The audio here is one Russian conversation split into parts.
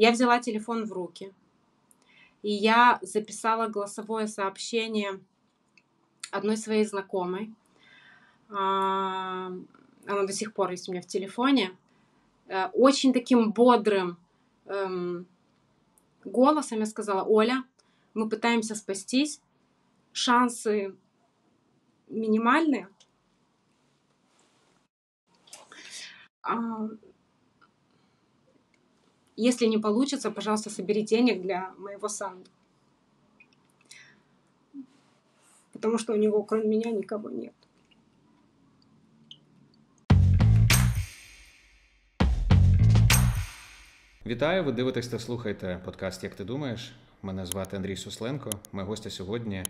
Я взяла телефон в руки, и я записала голосовое сообщение одной своей знакомой. А, оно до сих пор есть у меня в телефоне. Э, очень таким бодрым эм, голосом я сказала, Оля, мы пытаемся спастись, шансы минимальные. Если не получится, пожалуйста, собери денег для моего санду. Потому что у него, кроме меня, никого нет. Вітаю, ви дивитесь та слухаєте подкаст Як ти думаєш? Мене звати Андрій Сусленко. Моя гостя сьогодні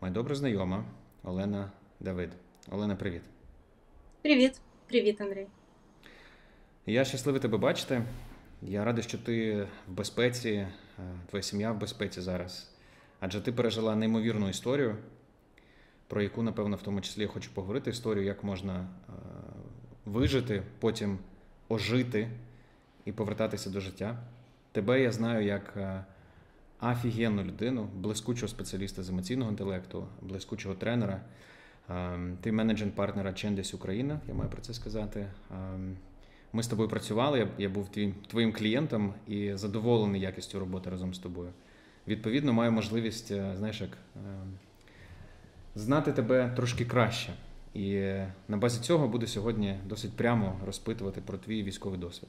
моя добра знайома Олена Давид. Олена, привіт. Привіт, привіт, Андрій. Я щасливий тебе бачити. Я радий, що ти в безпеці, е, твоя сім'я в безпеці зараз. Адже ти пережила неймовірну історію, про яку, напевно, в тому числі я хочу поговорити історію, як можна е, вижити, потім ожити і повертатися до життя. Тебе я знаю як е, офігенну людину, блискучого спеціаліста з емоційного інтелекту, блискучого тренера. Ем, ти менеджер партнера Чендесь Україна, я маю про це сказати. Ми з тобою працювали, я був твоїм, твоїм клієнтом і задоволений якістю роботи разом з тобою. Відповідно, маю можливість, е, знаєш, як ем, знати тебе трошки краще. І на базі цього буду сьогодні досить прямо розпитувати про твій військовий досвід.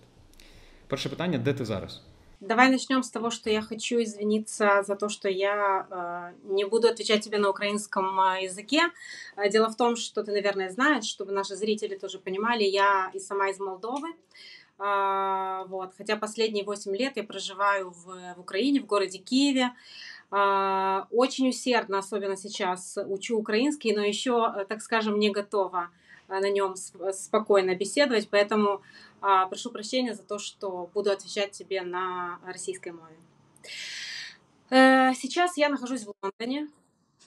Перше питання: де ти зараз? Давай начнем с того, что я хочу извиниться за то, что я э, не буду отвечать тебе на украинском э, языке. Э, дело в том, что ты, наверное, знаешь, чтобы наши зрители тоже понимали, я и сама из Молдовы. Э, вот, хотя последние 8 лет я проживаю в, в Украине, в городе Киеве. Э, очень усердно, особенно сейчас, учу украинский, но еще, э, так скажем, не готова на нем спокойно беседовать, поэтому а, прошу прощения за то, что буду отвечать тебе на российской мове. Э, сейчас я нахожусь в Лондоне.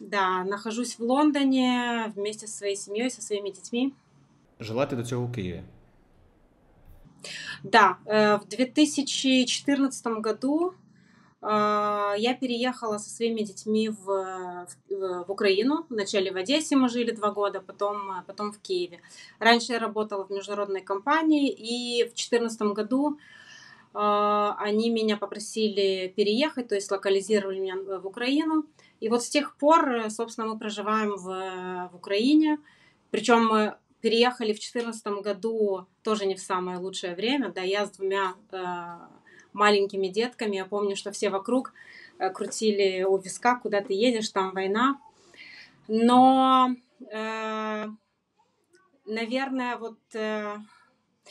Да, нахожусь в Лондоне вместе со своей семьей, со своими детьми. Жила ты до цього у Киеве? Да, э, в 2014 году я переехала со своими детьми в, в, в Украину. Вначале в Одессе мы жили два года, потом, а, потом в Киеве. Раньше я работала в международной компании, и в 2014 году э, они меня попросили переехать, то есть локализировали меня в Украину. И вот с тех пор, собственно, мы проживаем в, в Украине. Причем мы переехали в 2014 году тоже не в самое лучшее время. Да, я с двумя э, маленькими детками. Я помню, что все вокруг э, крутили у виска, куда ты едешь, там война. Но, э, наверное, вот э,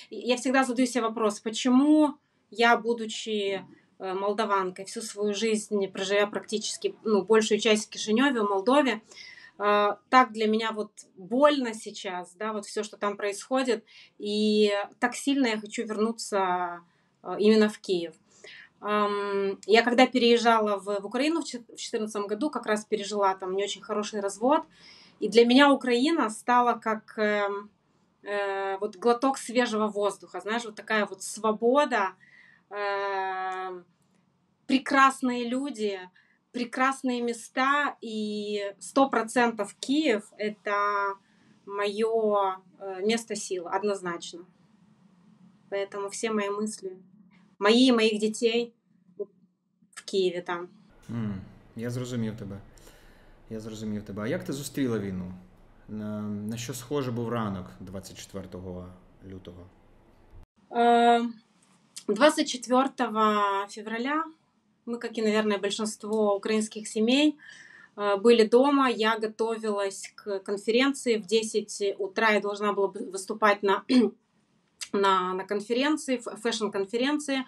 я всегда задаю себе вопрос, почему я, будучи э, молдаванкой, всю свою жизнь проживя практически ну, большую часть в Кишиневе, в Молдове, э, так для меня вот больно сейчас, да, вот все, что там происходит, и так сильно я хочу вернуться именно в Киев. Я когда переезжала в, в Украину в 2014 году, как раз пережила там не очень хороший развод, и для меня Украина стала как э, э, вот глоток свежего воздуха, знаешь, вот такая вот свобода, э, прекрасные люди, прекрасные места, и сто процентов Киев — это мое э, место силы, однозначно. Поэтому все мои мысли, мои и моих детей в Києві там. Mm, я зрозумів тебе. Я зрозумів тебе. А як ти зустріла війну? На, на що схоже був ранок 24 лютого? 24 февраля мы, как и, наверное, большинство украинских семей, были дома. Я готовилась к конференции. В 10 утра я должна была выступать на на, на конференции, фэшн-конференции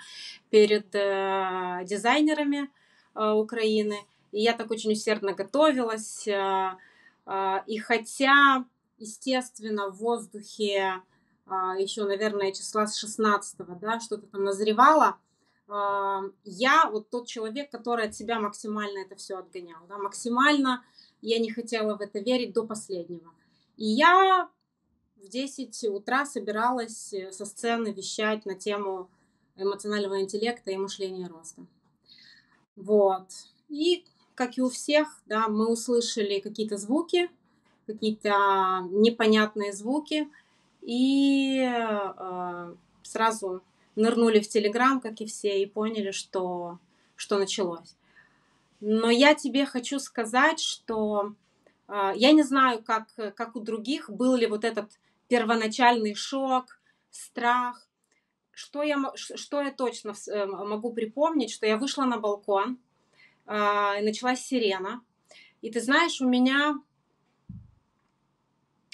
перед э, дизайнерами э, Украины. И я так очень усердно готовилась. Э, э, и хотя, естественно, в воздухе э, еще, наверное, числа с 16 да, что-то там назревало, э, я вот тот человек, который от себя максимально это все отгонял. Да, максимально я не хотела в это верить до последнего. И я в 10 утра собиралась э, со сцены вещать на тему эмоционального интеллекта и мышления роста. Вот. И, как и у всех, да, мы услышали какие-то звуки, какие-то непонятные звуки, и э, сразу нырнули в Телеграм, как и все, и поняли, что, что началось. Но я тебе хочу сказать, что э, я не знаю, как, как у других, был ли вот этот первоначальный шок, страх. Что я, что я точно э, могу припомнить, что я вышла на балкон, э, и началась сирена. И ты знаешь, у меня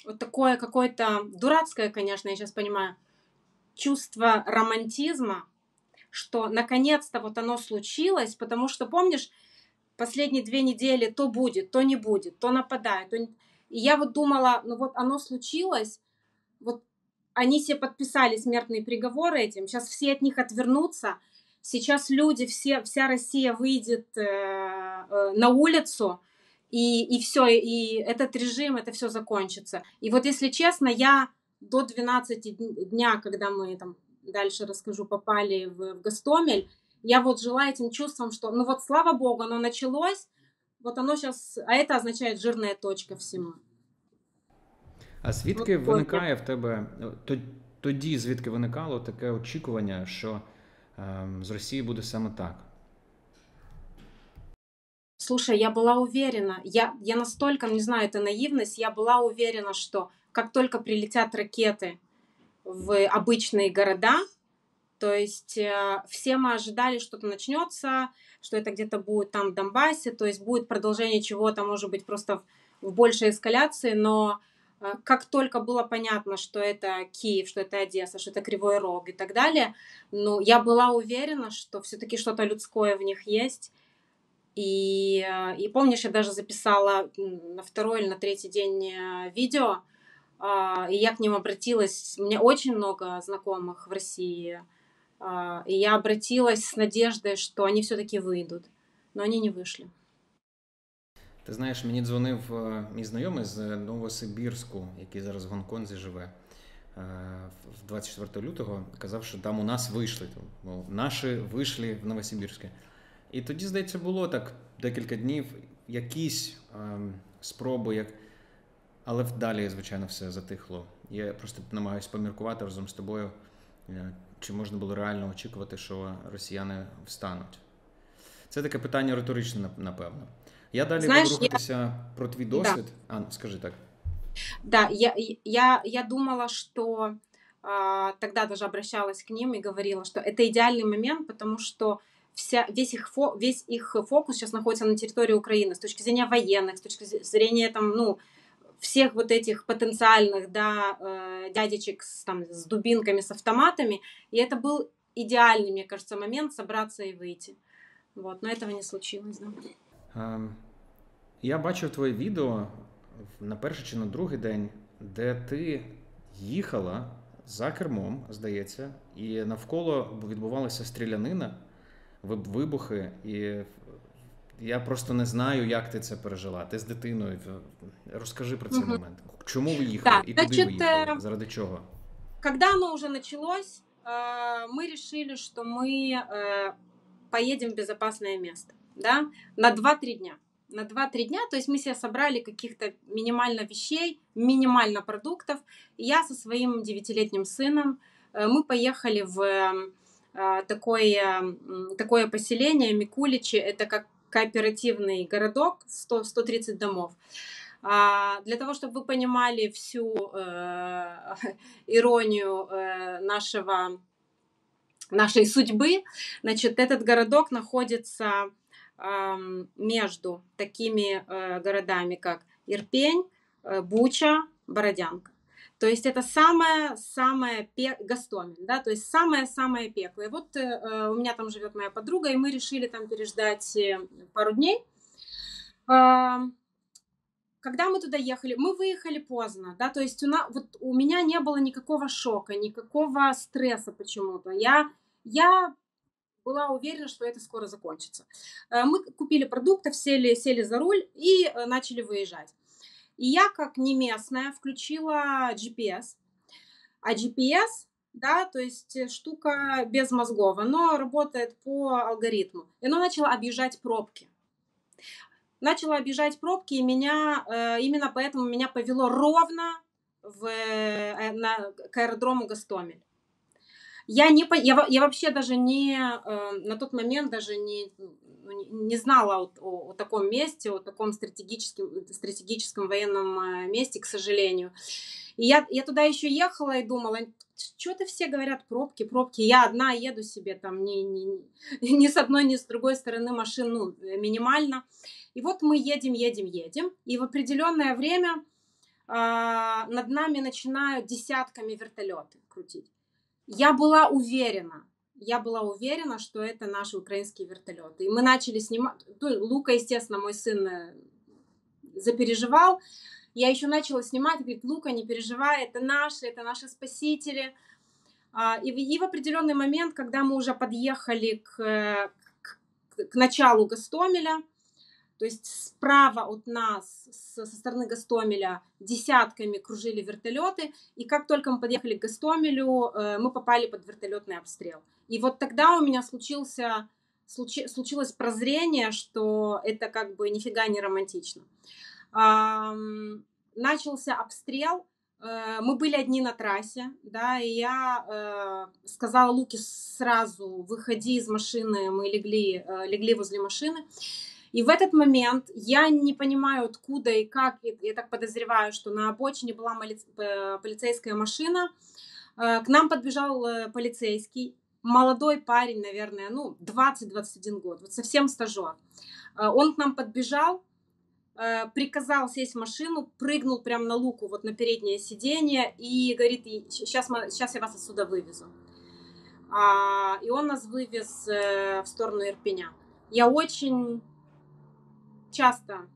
вот такое какое-то дурацкое, конечно, я сейчас понимаю, чувство романтизма, что наконец-то вот оно случилось, потому что, помнишь, последние две недели то будет, то не будет, то нападает. То. И я вот думала, ну вот оно случилось, вот они все подписали смертные приговоры этим, сейчас все от них отвернутся, сейчас люди, все, вся Россия выйдет э, э, на улицу, и, и все, и этот режим, это все закончится. И вот если честно, я до 12 дня, когда мы там дальше расскажу, попали в, в Гастомель, я вот жила этим чувством, что ну вот слава богу, оно началось, вот оно сейчас, а это означает жирная точка всему. А звідки вот, виникає в тебе тоді, звідки виникало таке очікування, що е, з Росії буде саме так? Слушай, я была уверена, я, я настолько, не знаю, это наивность, я была уверена, что как только прилетят ракеты в обычные города, то есть э, все мы ожидали, что-то начнется, что это где-то будет там в Донбассе, то есть будет продолжение чего-то, может быть, просто в, в большей эскаляции, но э, как только было понятно, что это Киев, что это Одесса, что это Кривой Рог и так далее, ну, я была уверена, что все-таки что-то людское в них есть, и, э, и помнишь, я даже записала на второй или на третий день э, видео, а, и я к ним обратилась. У меня очень много знакомых в России. А, и я обратилась с надеждой, что они все-таки выйдут. Но они не вышли. Ти знаєш, мені дзвонив мій знайомий з Новосибірську, який зараз в Гонконзі живе. В 24 лютого казав, що там у нас вийшли. Наші вийшли в Новосибірське. І тоді, здається, було так декілька днів, якісь ем, спроби, як... але далі, звичайно, все затихло. Я просто намагаюся поміркувати разом з тобою, е, чи можна було реально очікувати, що росіяни встануть. Це таке питання риторичне, напевно. Я далі Знаешь, буду рухатися я... про твій досвід. Да. А, скажи так. Да, я, я, я думала, что а, тогда даже обращалась к ним и говорила, что это идеальный момент, потому что вся, весь, их фо, весь их фокус сейчас находится на территории Украины с точки зрения военных, с точки зрения там, ну, всех вот этих потенциальных да, э, дядечек с, там, с дубинками, с автоматами. И это был идеальный, мне кажется, момент собраться и выйти. Вот, но этого не случилось. Да. Um, я бачив твоє відео на перший чи на другий день, де ти їхала за кермом, здається, і навколо відбувалася стрілянина вибухи, і я просто не знаю, як ти це пережила. Ти з дитиною. Розкажи про цей угу. момент. Чому ви їхали? Да, і значит, ви їхали? Заради чого? Когда оно уже началось, мы решили, что мы поедем в безопасное место. Да? На 2-3 дня. На 2-3 дня, то есть мы себе собрали каких-то минимально вещей, минимально продуктов. Я со своим девятилетним сыном, мы поехали в а, такое, такое поселение Микуличи, это как кооперативный городок, 100, 130 домов. А, для того, чтобы вы понимали всю э, иронию э, нашего, нашей судьбы, значит, этот городок находится э, между такими э, городами, как Ирпень, э, Буча, Бородянка. То есть это самое-самое. Гастомель, да, то есть самое-самое пекло. И вот э, у меня там живет моя подруга, и мы решили там переждать э, пару дней. Э, когда мы туда ехали, мы выехали поздно, да, то есть у, нас, вот у меня не было никакого шока, никакого стресса почему-то. Я, я была уверена, что это скоро закончится. Э, мы купили продуктов, сели, сели за руль и э, начали выезжать. И я, как не местная, включила GPS. А GPS да, то есть э, штука без мозгов, но работает по алгоритму. И оно начало объезжать пробки. Начало объезжать пробки, и меня, именно поэтому меня повело ровно в, на, к аэродрому Гастомель. Я, не, я, я вообще даже не, на тот момент даже не, не знала о, о, о таком месте, о таком стратегическом, стратегическом военном месте, к сожалению. И я, я туда еще ехала и думала, что-то все говорят пробки, пробки. Я одна еду себе там ни, ни, ни с одной, ни с другой стороны машин, ну, минимально. И вот мы едем, едем, едем. И в определенное время э, над нами начинают десятками вертолеты крутить. Я была уверена, я была уверена, что это наши украинские вертолеты. И мы начали снимать. Лука, естественно, мой сын э, запереживал. Я еще начала снимать, говорит, Лука, не переживай, это наши, это наши спасители. А, и, и в определенный момент, когда мы уже подъехали к, к, к началу Гастомеля, то есть справа от нас, со стороны Гастомеля, десятками кружили вертолеты, и как только мы подъехали к Гастомелю, э, мы попали под вертолетный обстрел. И вот тогда у меня случился, случи, случилось прозрение, что это как бы нифига не романтично начался обстрел, э, мы были одни на трассе, да, и я э, сказала Луке сразу, выходи из машины, мы легли, легли возле машины. И в этот момент я не понимаю, откуда и как, я так подозреваю, что на обочине была полицейская машина, к нам подбежал полицейский, молодой парень, наверное, ну, 20-21 год, вот совсем стажер. Он к нам подбежал, Э, приказал сесть в машину, прыгнул прямо на луку, вот на переднее сиденье, и говорит, сейчас, мы, сейчас я вас отсюда вывезу. А, и он нас вывез э, в сторону Ирпеня. Я очень часто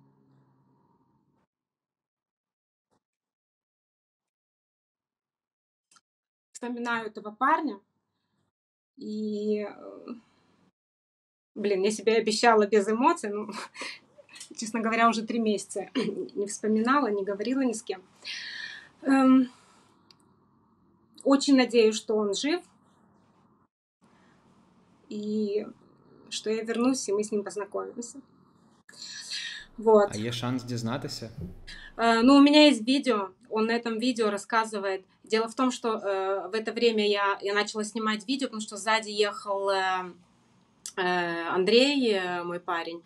вспоминаю этого парня, и э, блин, я себе обещала без эмоций, ну, честно говоря, уже три месяца не вспоминала, не говорила ни с кем. Эм, очень надеюсь, что он жив, и что я вернусь, и мы с ним познакомимся. Вот. А есть шанс дізнатися? Э, ну, у меня есть видео, он на этом видео рассказывает. Дело в том, что э, в это время я, я начала снимать видео, потому что сзади ехал э, Э, Андрей, э, мой парень,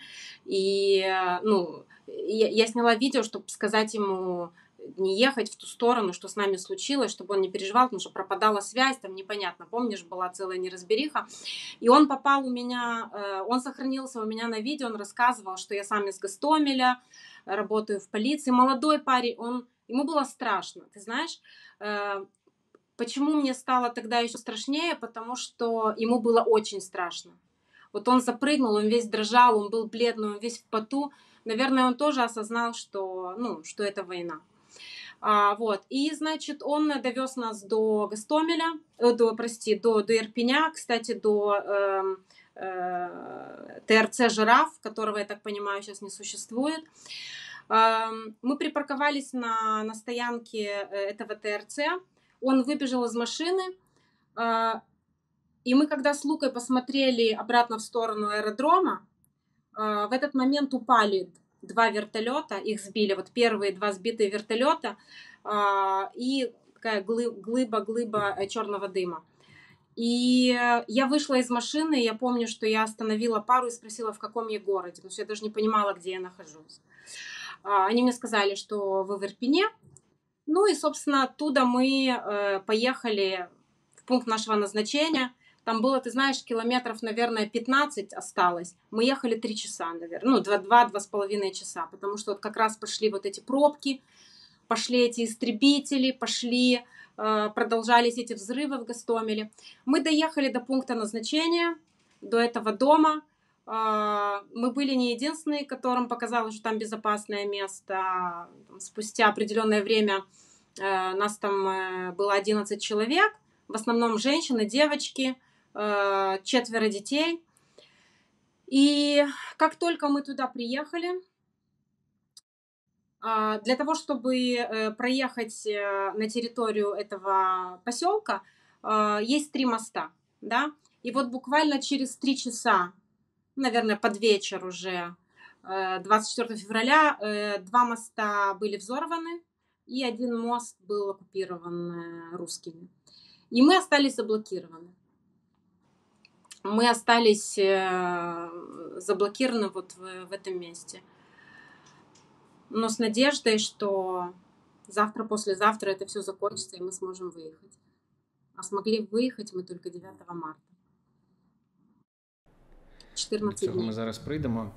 и, э, ну, я, я сняла видео, чтобы сказать ему не ехать в ту сторону, что с нами случилось, чтобы он не переживал, потому что пропадала связь, там непонятно, помнишь, была целая неразбериха. И он попал у меня, он сохранился у меня на видео, он рассказывал, что я сам из Гастомеля, работаю в полиции, молодой парень, он, ему было страшно, ты знаешь, почему мне стало тогда еще страшнее, потому что ему было очень страшно. Вот он запрыгнул, он весь дрожал, он был бледный, он весь в поту. Наверное, он тоже осознал, что, ну, что это война. А, вот. И, значит, он довез нас до Гастомеля, э, до, прости, до, до Ирпеня, кстати, до э, э, ТРЦ «Жираф», которого, я так понимаю, сейчас не существует. Э, мы припарковались на, на стоянке э, этого ТРЦ. Он выбежал из машины, э, и мы, когда с Лукой посмотрели обратно в сторону аэродрома, э, в этот момент упали два вертолета, их сбили, вот первые два сбитые вертолета, э, и такая глыба-глыба э, черного дыма. И я вышла из машины, я помню, что я остановила пару и спросила, в каком я городе, потому что я даже не понимала, где я нахожусь. Они мне сказали, что вы в Ирпене. Ну и, собственно, оттуда мы поехали в пункт нашего назначения – там было, ты знаешь, километров, наверное, 15 осталось. Мы ехали 3 часа, наверное, ну, 2-2,5 часа, потому что вот как раз пошли вот эти пробки, пошли эти истребители, пошли, э, продолжались эти взрывы в Гастомеле. Мы доехали до пункта назначения, до этого дома. Э, мы были не единственные, которым показалось, что там безопасное место. Спустя определенное время э, нас там было 11 человек, в основном женщины, девочки – четверо детей. И как только мы туда приехали, а, для того, чтобы э, проехать э, на территорию этого поселка, э, есть три моста, да, и вот буквально через три часа, наверное, под вечер уже, 24 февраля, два моста были взорваны, и один мост был оккупирован русскими. И мы остались заблокированы. Мы остались заблокированы вот в, в этом месте. Но с надеждой, что завтра, послезавтра это все закончится, и мы сможем выехать. А смогли выехать мы только 9 марта. 14 До цього днів. ми зараз прийдемо.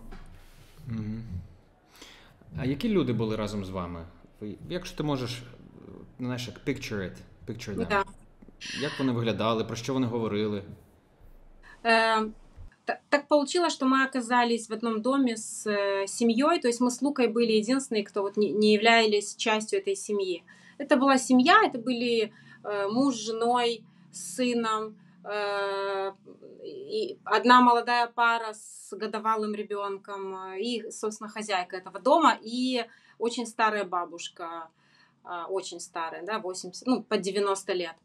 Угу. А які люди були разом з вами? Ви- Якщо ти можеш, знаєш, як picture it, picture them. Да. Як вони виглядали, про що вони говорили? Э, та- Так получилось, что мы оказались в одном доме с э, семьей, то есть мы с Лукой были единственные, кто вот не, являлись частью этой семьи. Это была семья, это были э, муж с женой, с сыном, э, и одна молодая пара с годовалым ребенком, и, собственно, хозяйка этого дома, и очень старая бабушка, очень старая, да, 80, ну, под 90 лет.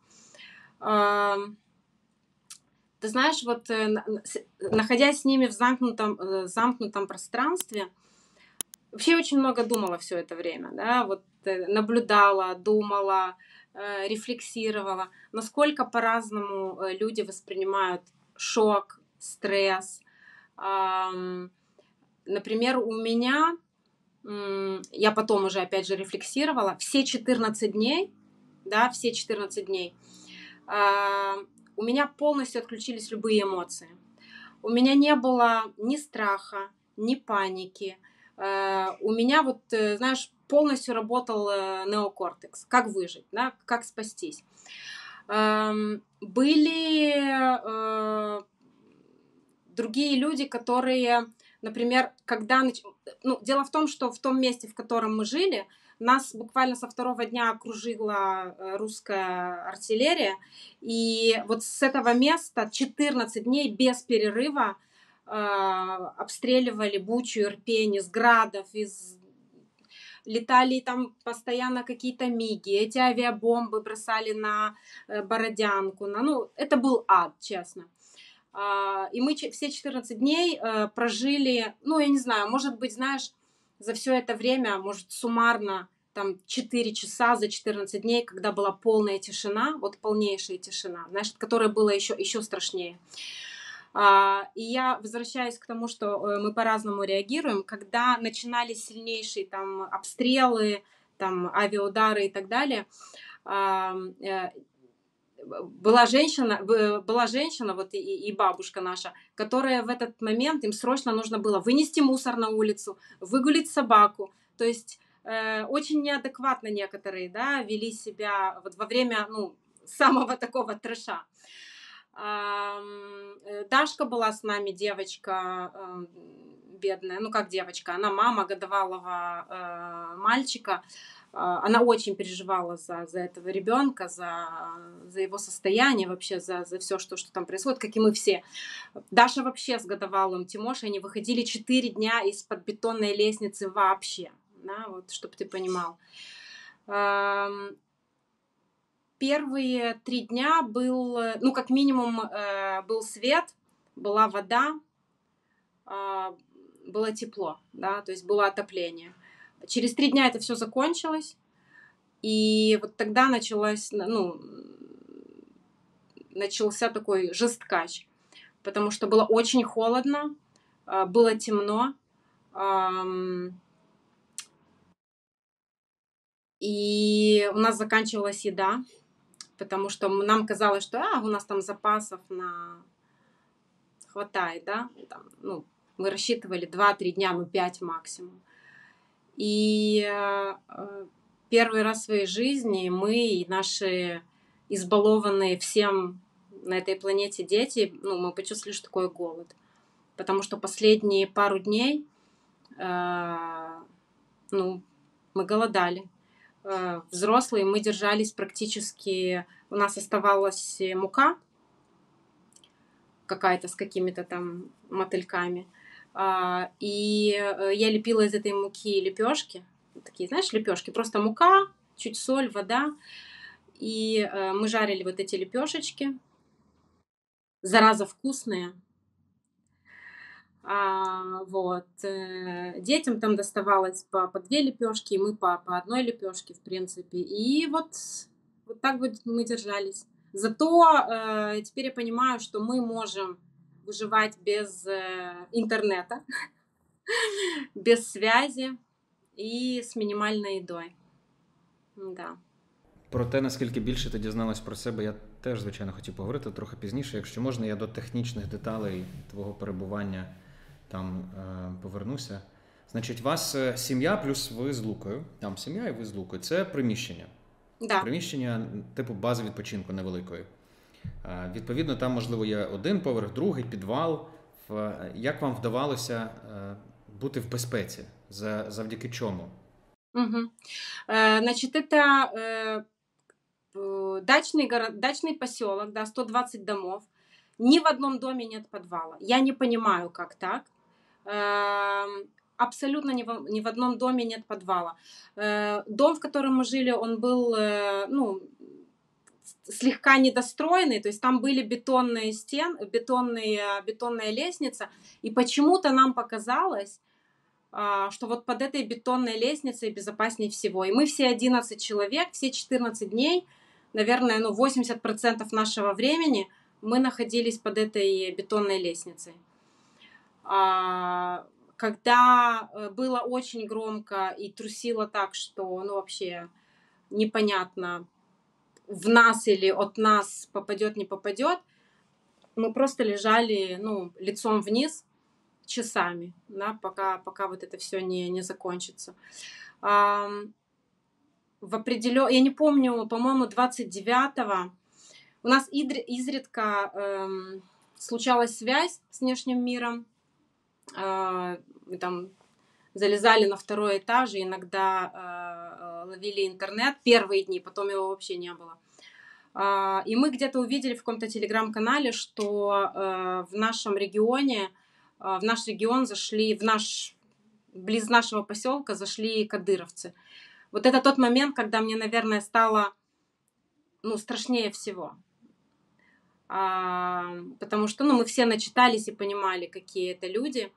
Ты знаешь, вот э, находясь с ними в замкнутом, э, замкнутом пространстве, вообще очень много думала все это время, да, вот э, наблюдала, думала, рефлексировала, насколько по-разному люди воспринимают шок, стресс. Например, у меня, я потом уже опять же рефлексировала, все 14 дней, да, все 14 дней, а, у меня полностью отключились любые эмоции. У меня не было ни страха, ни паники. Э, У меня вот, э, знаешь, полностью работал э, неокортекс. Как выжить, да, как спастись. Эм, Были другие люди, которые, например, когда... Ну, дело в том, что в том месте, в котором мы жили, нас буквально со второго дня окружила э, русская артиллерия, и вот с этого места 14 дней без перерыва э, обстреливали Бучу, Ирпень из градов, из летали там постоянно какие-то миги, эти авиабомбы бросали на э, Бородянку, на, ну, это был ад, честно. А, И мы все 14 дней э, прожили, ну, я не знаю, может быть, знаешь, за все это время, может, суммарно там 4 часа за 14 дней, когда была полная тишина, вот полнейшая тишина, знаешь, которая была еще, еще страшнее. А, И я возвращаюсь к тому, что э, мы по-разному реагируем, когда начинались сильнейшие там обстрелы, там авиаудары и так далее, э, была женщина, была женщина, вот и, и бабушка наша, которая в этот момент, им срочно нужно было вынести мусор на улицу, выгулить собаку. То есть э, очень неадекватно некоторые, да, вели себя вот во время, ну, самого такого трэша. Э, Дашка была с нами, девочка эм, бедная, ну как девочка, она мама годовалого э, мальчика, она очень переживала за, за этого ребенка, за, за его состояние вообще, за, за все, что, что там происходит, как и мы все. Даша вообще с годовалым Тимошей, они выходили 4 дня из-под бетонной лестницы вообще, да, вот, чтобы ты понимал. Ам, Первые три дня был, ну, как минимум, э, был свет, была вода, а, было тепло, да, то есть было отопление. Через три дня это все закончилось, и вот тогда началась, ну, начался такой жесткач, потому что было очень холодно, а, было темно, и у нас заканчивалась еда, потому что нам казалось, что а, у нас там запасов на хватает, да, там, ну, мы рассчитывали 2-3 дня, ну 5 максимум. И э, э, первый раз в своей жизни мы и наши избалованные всем на этой планете дети, ну, мы почувствовали, что такое голод. Потому что последние пару дней, э, ну, мы голодали. Взрослые мы держались практически... У нас оставалась мука какая-то с какими-то там мотыльками. А, И э, я лепила из этой муки лепешки. Такие, знаешь, лепешки. Просто мука, чуть соль, вода. И э, мы жарили вот эти лепешечки. Зараза вкусные. А, вот. Э, детям там доставалось по, по две лепешки, и мы по, по одной лепешке, в принципе. И вот, вот так вот мы держались. Зато э, теперь я понимаю, что мы можем выживать без э, интернета, без связи і з мінімальною їдою. Да. Про те, наскільки більше ти дізналась про себе, я теж, звичайно, хотів поговорити трохи пізніше. Якщо можна, я до технічних деталей твого перебування там е, повернуся. Значить, у вас е, сім'я плюс ви з Лукою. Там сім'я і ви з Лукою. Це приміщення. Да. Приміщення, типу бази відпочинку невеликої. Е, відповідно, там, можливо, є один поверх, другий, підвал. Як вам вдавалося бути в безпеці? Завдяки чому? Угу. Значит, это дачный, город, дачный поселок, да, 120 домов. Ни в одном доме нет подвала. Я не понимаю, как так. Эм, абсолютно ни в, ни в одном доме нет подвала. Э, дом, в котором мы жили, он был, э, ну, слегка недостроенный, то есть там были бетонные стены, бетонные, бетонная лестница, и почему-то нам показалось, а, что вот под этой бетонной лестницей безопаснее всего. И мы все 11 человек, все 14 дней, наверное, ну, 80% нашего времени мы находились под этой бетонной лестницей. А, когда э, было очень громко и трусило так, что, ну, вообще непонятно, в нас или от нас попадет, не попадет, мы просто лежали, ну, лицом вниз часами, да, пока, пока вот это все не, не закончится. А, в определен... Я не помню, по-моему, 29-го у нас изредка эм, случалась связь с внешним миром, а, мы там залезали на второй этаж и иногда а, ловили интернет первые дни, потом его вообще не было. А, и мы где-то увидели в каком-то телеграм-канале, что в нашем регионе, в наш регион зашли, в наш, близ нашего поселка зашли кадыровцы. Вот это тот момент, когда мне, наверное, стало ну, страшнее всего а, потому что ну, мы все начитались и понимали, какие это люди.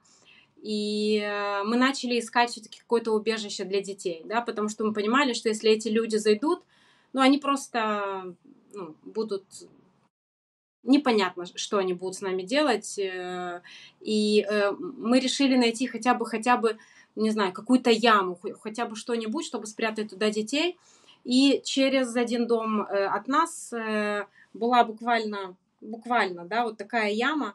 И э, мы начали искать все-таки какое-то убежище для детей, да, потому что мы понимали, что если эти люди зайдут, ну, они просто ну, будут непонятно, что они будут с нами делать. Э, и э, мы решили найти хотя бы, хотя бы, не знаю, какую-то яму, хотя бы что-нибудь, чтобы спрятать туда детей. И через один дом от нас была буквально буквально, да, вот такая яма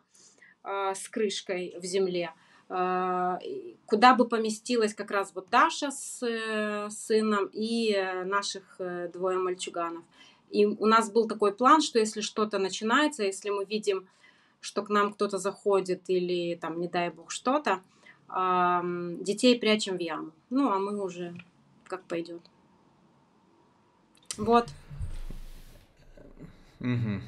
с крышкой в земле, куда бы поместилась как раз вот Даша с э, сыном и наших э, двое мальчуганов. И у нас был такой план, что если что-то начинается, если мы видим, что к нам кто-то заходит или там, не дай бог, что-то, э, детей прячем в яму. Ну, а мы уже как пойдет. Вот. Угу.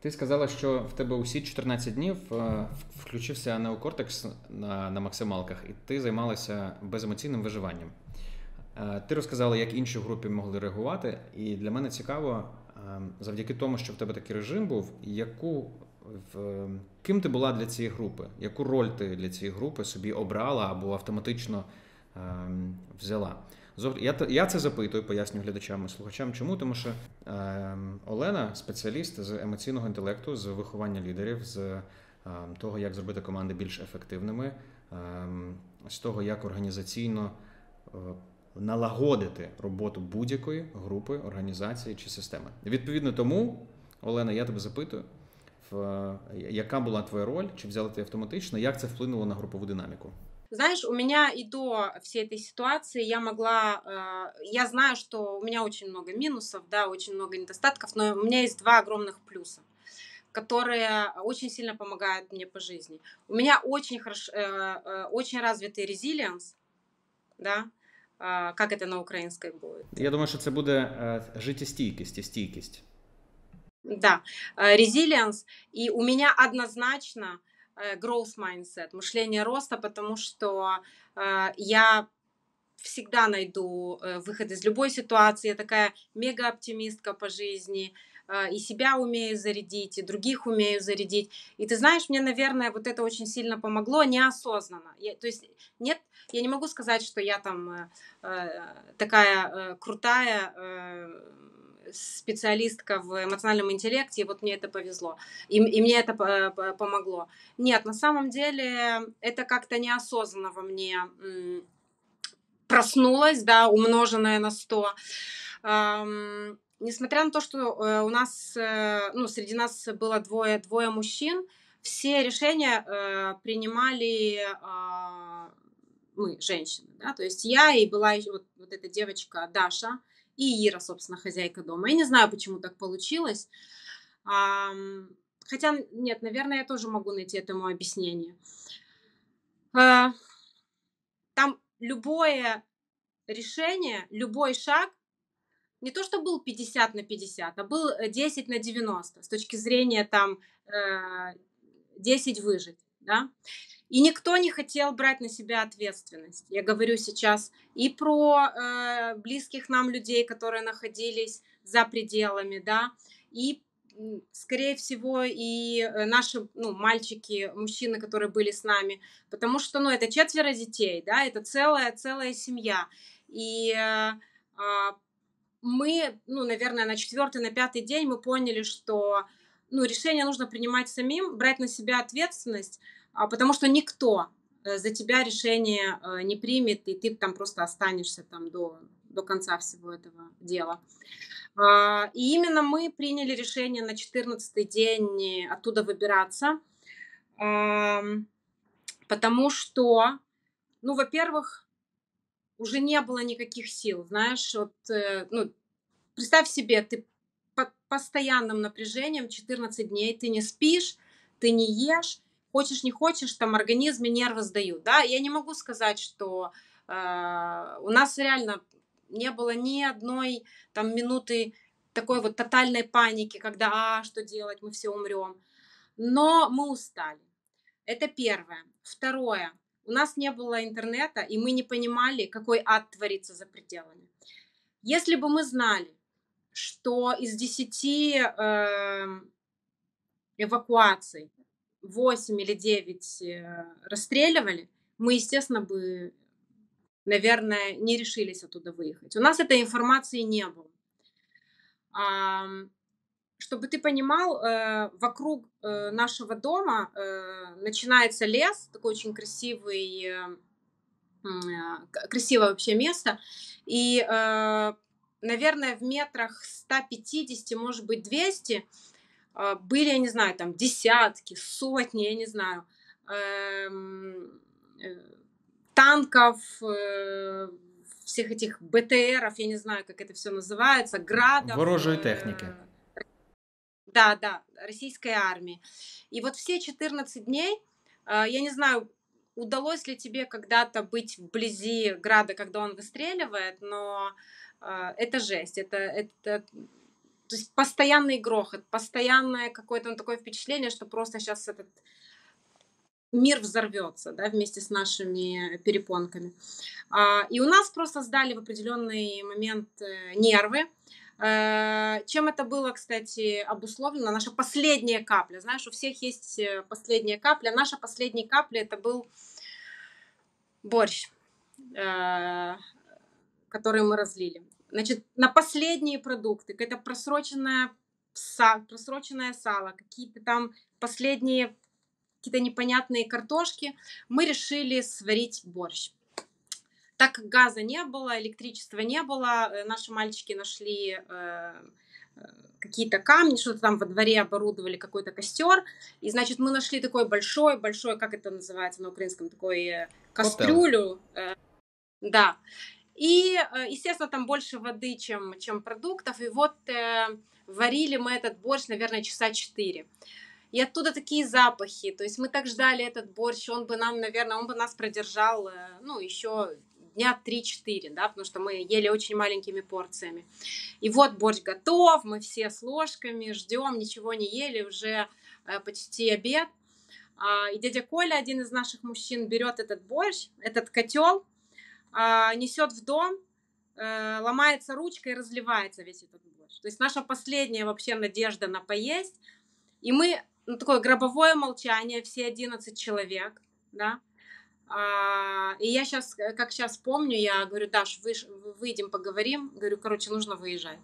Ти сказала, що в тебе усі 14 днів е, включився неокортекс на на максималках, і ти займалася беземоційним виживанням. Е, ти розказала, як інші групи могли реагувати, і для мене цікаво, е, завдяки тому, що в тебе такий режим був, яку в ким ти була для цієї групи? Яку роль ти для цієї групи собі обрала або автоматично взяла? Я я це запитую, пояснюю глядачам і слухачам. Чому? Тому що е, Олена спеціаліст з емоційного інтелекту, з виховання лідерів, з е, того, як зробити команди більш ефективними, е, з того, як організаційно е, налагодити роботу будь-якої групи, організації чи системи. Відповідно тому, Олена, я тебе запитую, в, яка була твоя роль, чи взяла ти автоматично, як це вплинуло на групову динаміку? Знаешь, у меня и до всей этой ситуации я могла, э, я знаю, что у меня очень много минусов, да, очень много недостатков, но у меня есть два огромных плюса которые очень сильно помогают мне по жизни. У меня очень хорошо, э, э, очень развитый резилиенс, да, э, как это на украинской будет? Я думаю, что это будет э, життєстійкість і стійкість. Да, резилиенс, и у меня однозначно Э, growth mindset, мышление роста, потому что э, я всегда найду э, выход из любой ситуации. Я такая мега-оптимистка по жизни. Э, и себя умею зарядить, и других умею зарядить. И ты знаешь, мне, наверное, вот это очень сильно помогло неосознанно. Я, то есть нет, я не могу сказать, что я там э, э такая э, крутая э, специалистка в эмоциональном интеллекте, и вот мне это повезло, и, и мне это помогло. Нет, на самом деле это как-то неосознанно во мне проснулось, да, умноженное на 100. Эм, несмотря на то, что э, у нас, э, ну, среди нас было двое, двое мужчин, все решения э, принимали э, мы, женщины, да, то есть я и была вот, вот эта девочка Даша и Ира, собственно, хозяйка дома. Я не знаю, почему так получилось. Хотя, нет, наверное, я тоже могу найти этому объяснение. А, там любое решение, любой шаг не то, что был 50 на 50, а был 10 на 90 с точки зрения там 10 выжить, да. И никто не хотел брать на себя ответственность. Я говорю сейчас и про э, близких нам людей, которые находились за пределами, да, и скорее всего, и э, наши ну, мальчики, мужчины, которые были с нами, потому что, ну, это четверо детей, да, это целая, целая семья. И э, э, мы, ну, наверное, на четвертый, на пятый день мы поняли, что, ну, решение нужно принимать самим, брать на себя ответственность, потому что никто э, за тебя решение э, не примет, и ты там просто останешься там до, до конца всего этого дела. А, и именно мы приняли решение на 14 день оттуда выбираться, потому что, ну, во-первых, уже не было никаких сил, знаешь, вот, э, ну, представь себе, ты под постоянным напряжением 14 дней, ты не спишь, ты не ешь, хочешь не хочешь, там организме нервы сдают, да, я не могу сказать, что э, у нас реально не было ни одной там минуты такой вот тотальной паники, когда, а, что делать, мы все умрем. Но мы устали. Это первое. Второе. У нас не было интернета, и мы не понимали, какой ад творится за пределами. Если бы мы знали, что из 10 э, эвакуаций 8 или 9 э, расстреливали, мы, естественно, бы, наверное, не решились оттуда выехать. У нас этой информации не было. Чтобы ты понимал, э, вокруг э, нашего дома начинается лес, такой очень красивый, красивое вообще место. И, наверное, в метрах 150, может быть, 200 а, были, я не знаю, там десятки, сотни, я не знаю, эм, э, танков, э, всех этих БТРов, я не знаю, как это все называется, градов. Ворожей э, техники. Да, да, российской армии. И вот все 14 дней, я не знаю, удалось ли тебе когда-то быть вблизи града, когда он выстреливает, но это жесть, это, это то есть постоянный грохот, постоянное какое-то такое впечатление, что просто сейчас этот мир взорвется, да, вместе с нашими перепонками. А, и у нас просто сдали в определенный момент э, нервы. Э, чем это было, кстати, обусловлено? Наша последняя капля. Знаешь, у всех есть э, последняя капля. Наша последняя капля это был борщ, который мы разлили. Значит, на последние продукты, какая-то просроченная са, просроченное сало, какие-то там последние какие-то непонятные картошки, мы решили сварить борщ. Так как газа не было, электричества не было, э, наши мальчики нашли э, э, какие-то камни, что-то там во дворе оборудовали какой-то костер. И, значит, мы нашли такой большой, большой, как это называется на украинском, такой э, кастрюлю. Э, да. И, э, естественно, там больше воды, чем, чем продуктов. И вот э, варили мы этот борщ, наверное, часа четыре. И оттуда такие запахи. То есть мы так ждали этот борщ, он бы нам, наверное, он бы нас продержал, э, ну, еще дня 3-4, да, потому что мы ели очень маленькими порциями. И вот борщ готов, мы все с ложками ждем, ничего не ели, уже э, почти обед. А, и дядя Коля, один из наших мужчин, берет этот борщ, этот котел, несет в дом, э, ломается ручка и разливается весь этот борщ. То есть наша последняя вообще надежда на поесть. И мы, ну, такое гробовое молчание, все 11 человек, да, а, и я сейчас, как сейчас помню, я говорю, Даш, вы, выйдем, поговорим. Говорю, короче, нужно выезжать.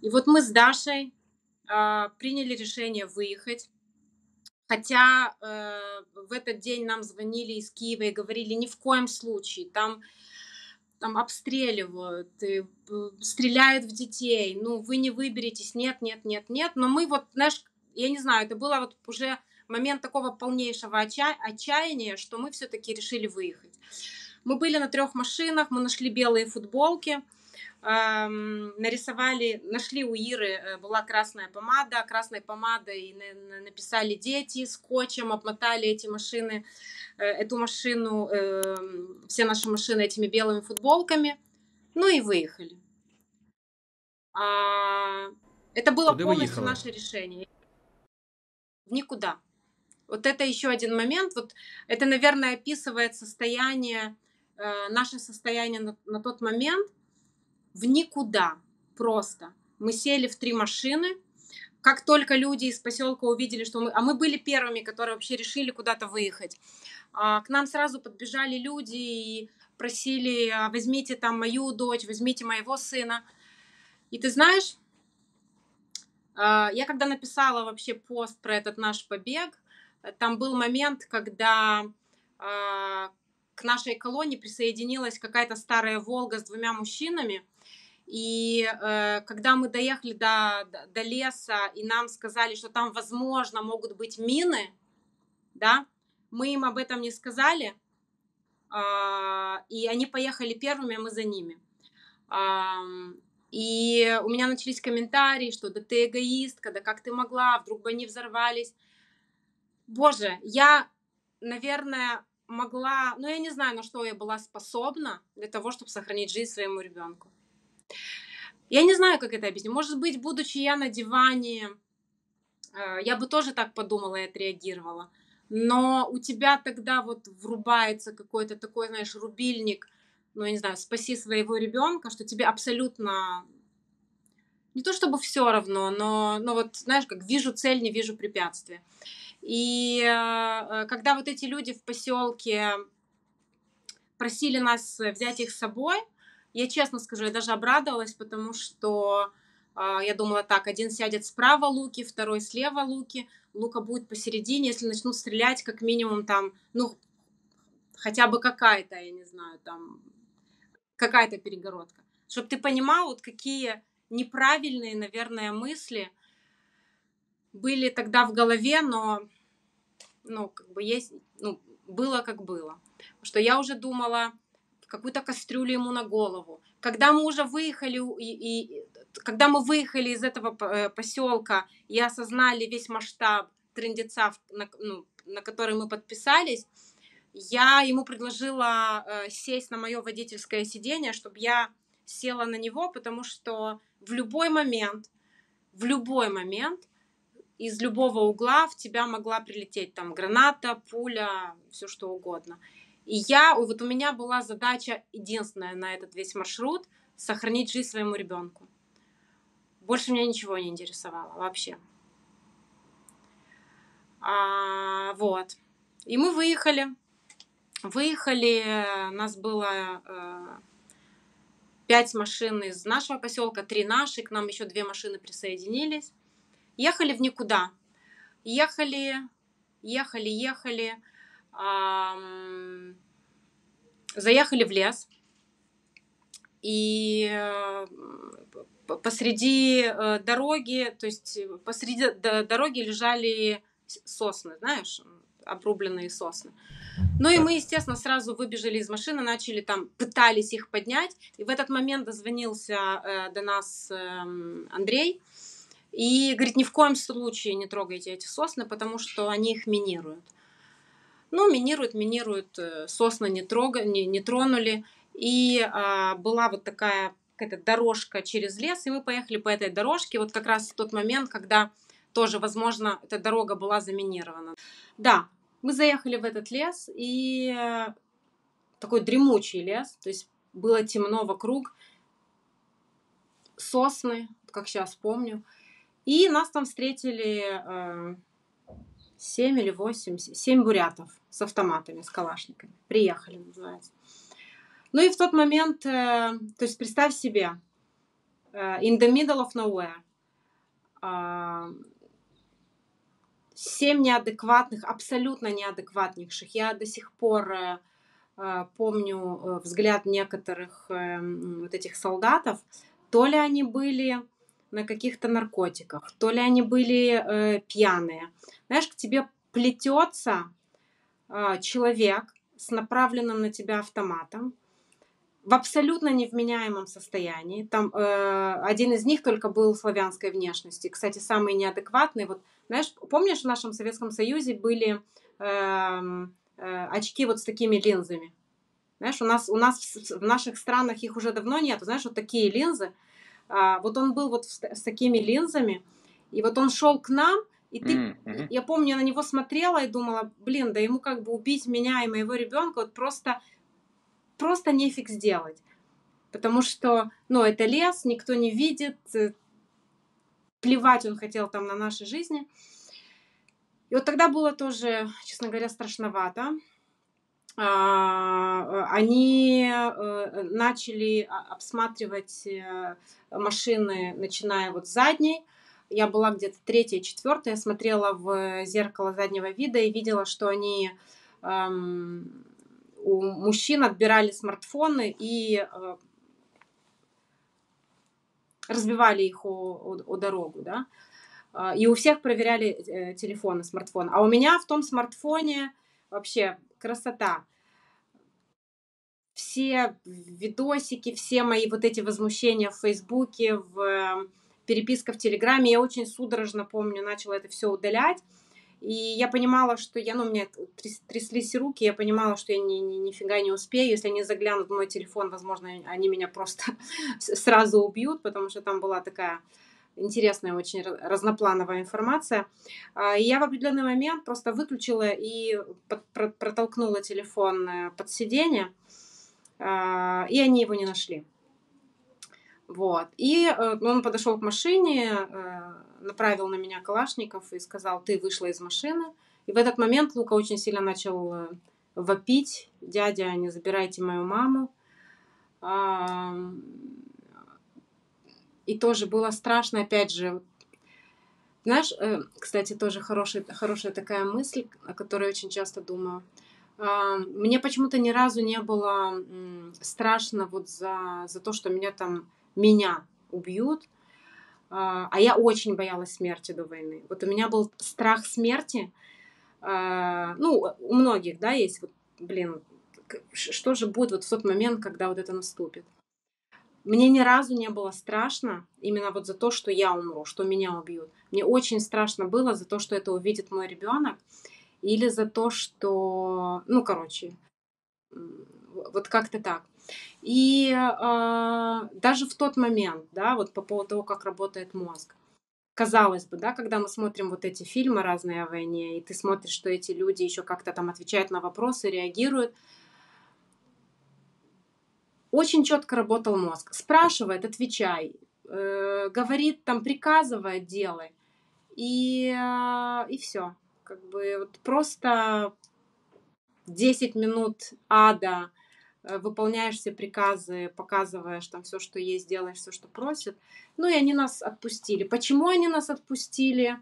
И вот мы с Дашей а, приняли решение выехать. Хотя э, в этот день нам звонили из Киева и говорили, ни в коем случае, там, там обстреливают, и, э, стреляют в детей, ну, вы не выберетесь, нет, нет, нет, нет. Но мы вот, знаешь, я не знаю, это было вот уже момент такого полнейшего отча- отчаяния, что мы все-таки решили выехать. Мы были на трех машинах, мы нашли белые футболки, нарисовали, нашли у Иры, э, была красная помада, красной помадой написали дети скотчем, обмотали эти машины, э, эту машину, э, все наши машины этими белыми футболками, ну и выехали. А, это было Куда полностью наше решение. В никуда. Вот это еще один момент. Вот это, наверное, описывает состояние, э, наше состояние на, на тот момент в никуда просто. Мы сели в три машины. Как только люди из поселка увидели, что мы... А мы были первыми, которые вообще решили куда-то выехать. А, к нам сразу подбежали люди и просили, «А, возьмите там мою дочь, возьмите моего сына. И ты знаешь, а, я когда написала вообще пост про этот наш побег, там был момент, когда к нашей колонии присоединилась какая-то старая Волга с двумя мужчинами. И э, когда мы доехали до, до, леса, и нам сказали, что там, возможно, могут быть мины, да, мы им об этом не сказали, э, и они поехали первыми, а мы за ними. Э, и у меня начались комментарии, что да ты эгоистка, да как ты могла, вдруг бы они взорвались. Боже, я, наверное, могла, ну я не знаю, на что я была способна для того, чтобы сохранить жизнь своему ребенку. Я не знаю, как это объяснить. Может быть, будучи я на диване, э, я бы тоже так подумала и отреагировала. Но у тебя тогда вот врубается какой-то такой, знаешь, рубильник, ну, я не знаю, спаси своего ребенка, что тебе абсолютно не то чтобы все равно, но, но вот, знаешь, как вижу цель, не вижу препятствия. И э, когда вот эти люди в поселке просили нас взять их с собой, я честно скажу, я даже обрадовалась, потому что э, я думала так, один сядет справа Луки, второй слева Луки, Лука будет посередине, если начнут стрелять, как минимум там, ну, хотя бы какая-то, я не знаю, там, какая-то перегородка. Чтобы ты понимал, вот какие неправильные, наверное, мысли – были тогда в голове, но ну, как бы есть, ну, было как было. Что я уже думала, какую-то кастрюлю ему на голову. Когда мы уже выехали, и, и когда мы выехали из этого э, поселка и осознали весь масштаб трендеца, на, ну, на который мы подписались, я ему предложила э, сесть на мое водительское сиденье, чтобы я села на него, потому что в любой момент, в любой момент из любого угла в тебя могла прилететь там граната, пуля, все что угодно. И я, вот у меня была задача единственная на этот весь маршрут — сохранить жизнь своему ребенку. Больше меня ничего не интересовало вообще. А, вот. И мы выехали. Выехали, нас было э, машин из нашего поселка, три наши, к нам еще две машины присоединились. Ехали в никуда. Ехали, ехали, ехали. Заехали в лес. И э, посреди э, дороги, то есть посреди дороги лежали сосны, знаешь, обрубленные сосны. Ну и мы, естественно, сразу выбежали из машины, начали там, пытались их поднять. И в этот момент дозвонился э, до нас э, Андрей, и говорит, ни в коем случае не трогайте эти сосны, потому что они их минируют. Ну, минируют, минируют, э, сосны не, трога, не, не тронули. И а, была вот такая какая-то дорожка через лес, и мы поехали по этой дорожке. Вот как раз в тот момент, когда тоже, возможно, эта дорога была заминирована. Да, мы заехали в этот лес, и такой дремучий лес, то есть было темно вокруг, сосны, как сейчас помню. И нас там встретили э, 7 или 8, 7 бурятов с автоматами, с калашниками. Приехали, называется. Ну и в тот момент, э, то есть представь себе, э, in the middle of nowhere, э, семь неадекватных, абсолютно неадекватнейших. Я до сих пор э, помню взгляд некоторых вот этих солдатов. То ли они были на каких-то наркотиках, то ли они были пьяные. Знаешь, к тебе плетется человек с направленным на тебя автоматом в абсолютно невменяемом состоянии. Там э, один из них только был славянской внешности. Кстати, самый неадекватный. Вот, знаешь, помнишь, в нашем Советском Союзе были э, э, очки вот с такими линзами? Знаешь, у нас, у нас в, в наших странах их уже давно нет. Знаешь, вот такие линзы. А, вот он был вот с, с такими линзами, и вот он шел к нам, и ты, mm-hmm. я помню, я на него смотрела и думала, блин, да ему как бы убить меня и моего ребенка вот просто, просто нефиг сделать. Потому что, ну, это лес, никто не видит, э, плевать он хотел там на нашей жизни. И вот тогда было тоже, честно говоря, страшновато. А, они э, начали обсматривать э, машины, начиная вот с задней. Я была где-то третья, четвертая, смотрела в зеркало заднего вида и видела, что они эм, у мужчин отбирали смартфоны и э, разбивали их о, о, о дорогу, да. А, и у всех проверяли э, телефоны, смартфон. А у меня в том смартфоне вообще красота. Все видосики, все мои вот эти возмущения в Фейсбуке, в переписка в Телеграме, я очень судорожно помню, начала это все удалять. И я понимала, что я, ну, у меня тряслись руки, я понимала, что я ни, ни, нифига не успею. Если они заглянут в мой телефон, возможно, они меня просто сразу убьют, потому что там была такая интересная, очень разноплановая информация. А, и я в определенный момент просто выключила и протолкнула телефон э, под сиденье, а, и они его не нашли. Вот. И э, он подошел к машине, э, направил на меня Калашников и сказал, ты вышла из машины. И в этот момент Лука очень сильно начал вопить, дядя, не забирайте мою маму. И тоже было страшно, опять же, знаешь, э, кстати, тоже хорошая, хорошая такая мысль, о которой очень часто думаю. А, мне почему-то ни разу не было страшно вот за, за то, что меня там, меня убьют. А, а я очень боялась смерти до войны. Вот у меня был страх смерти. А, ну, у многих, да, есть вот, блин, что же будет вот в тот момент, когда вот это наступит. Мне ни разу не было страшно именно вот за то, что я умру, что меня убьют. Мне очень страшно было за то, что это увидит мой ребенок, или за то, что, ну, короче, вот как-то так. И э, даже в тот момент, да, вот по поводу того, как работает мозг, казалось бы, да, когда мы смотрим вот эти фильмы разные о войне, и ты смотришь, что эти люди еще как-то там отвечают на вопросы, реагируют, очень четко работал мозг. Спрашивает, отвечай. Э, говорит, там, приказывает, делай. И, э, и все. Как бы вот просто 10 минут ада, выполняешь все приказы, показываешь там все, что есть, делаешь все, что просят. Ну и они нас отпустили. Почему они нас отпустили?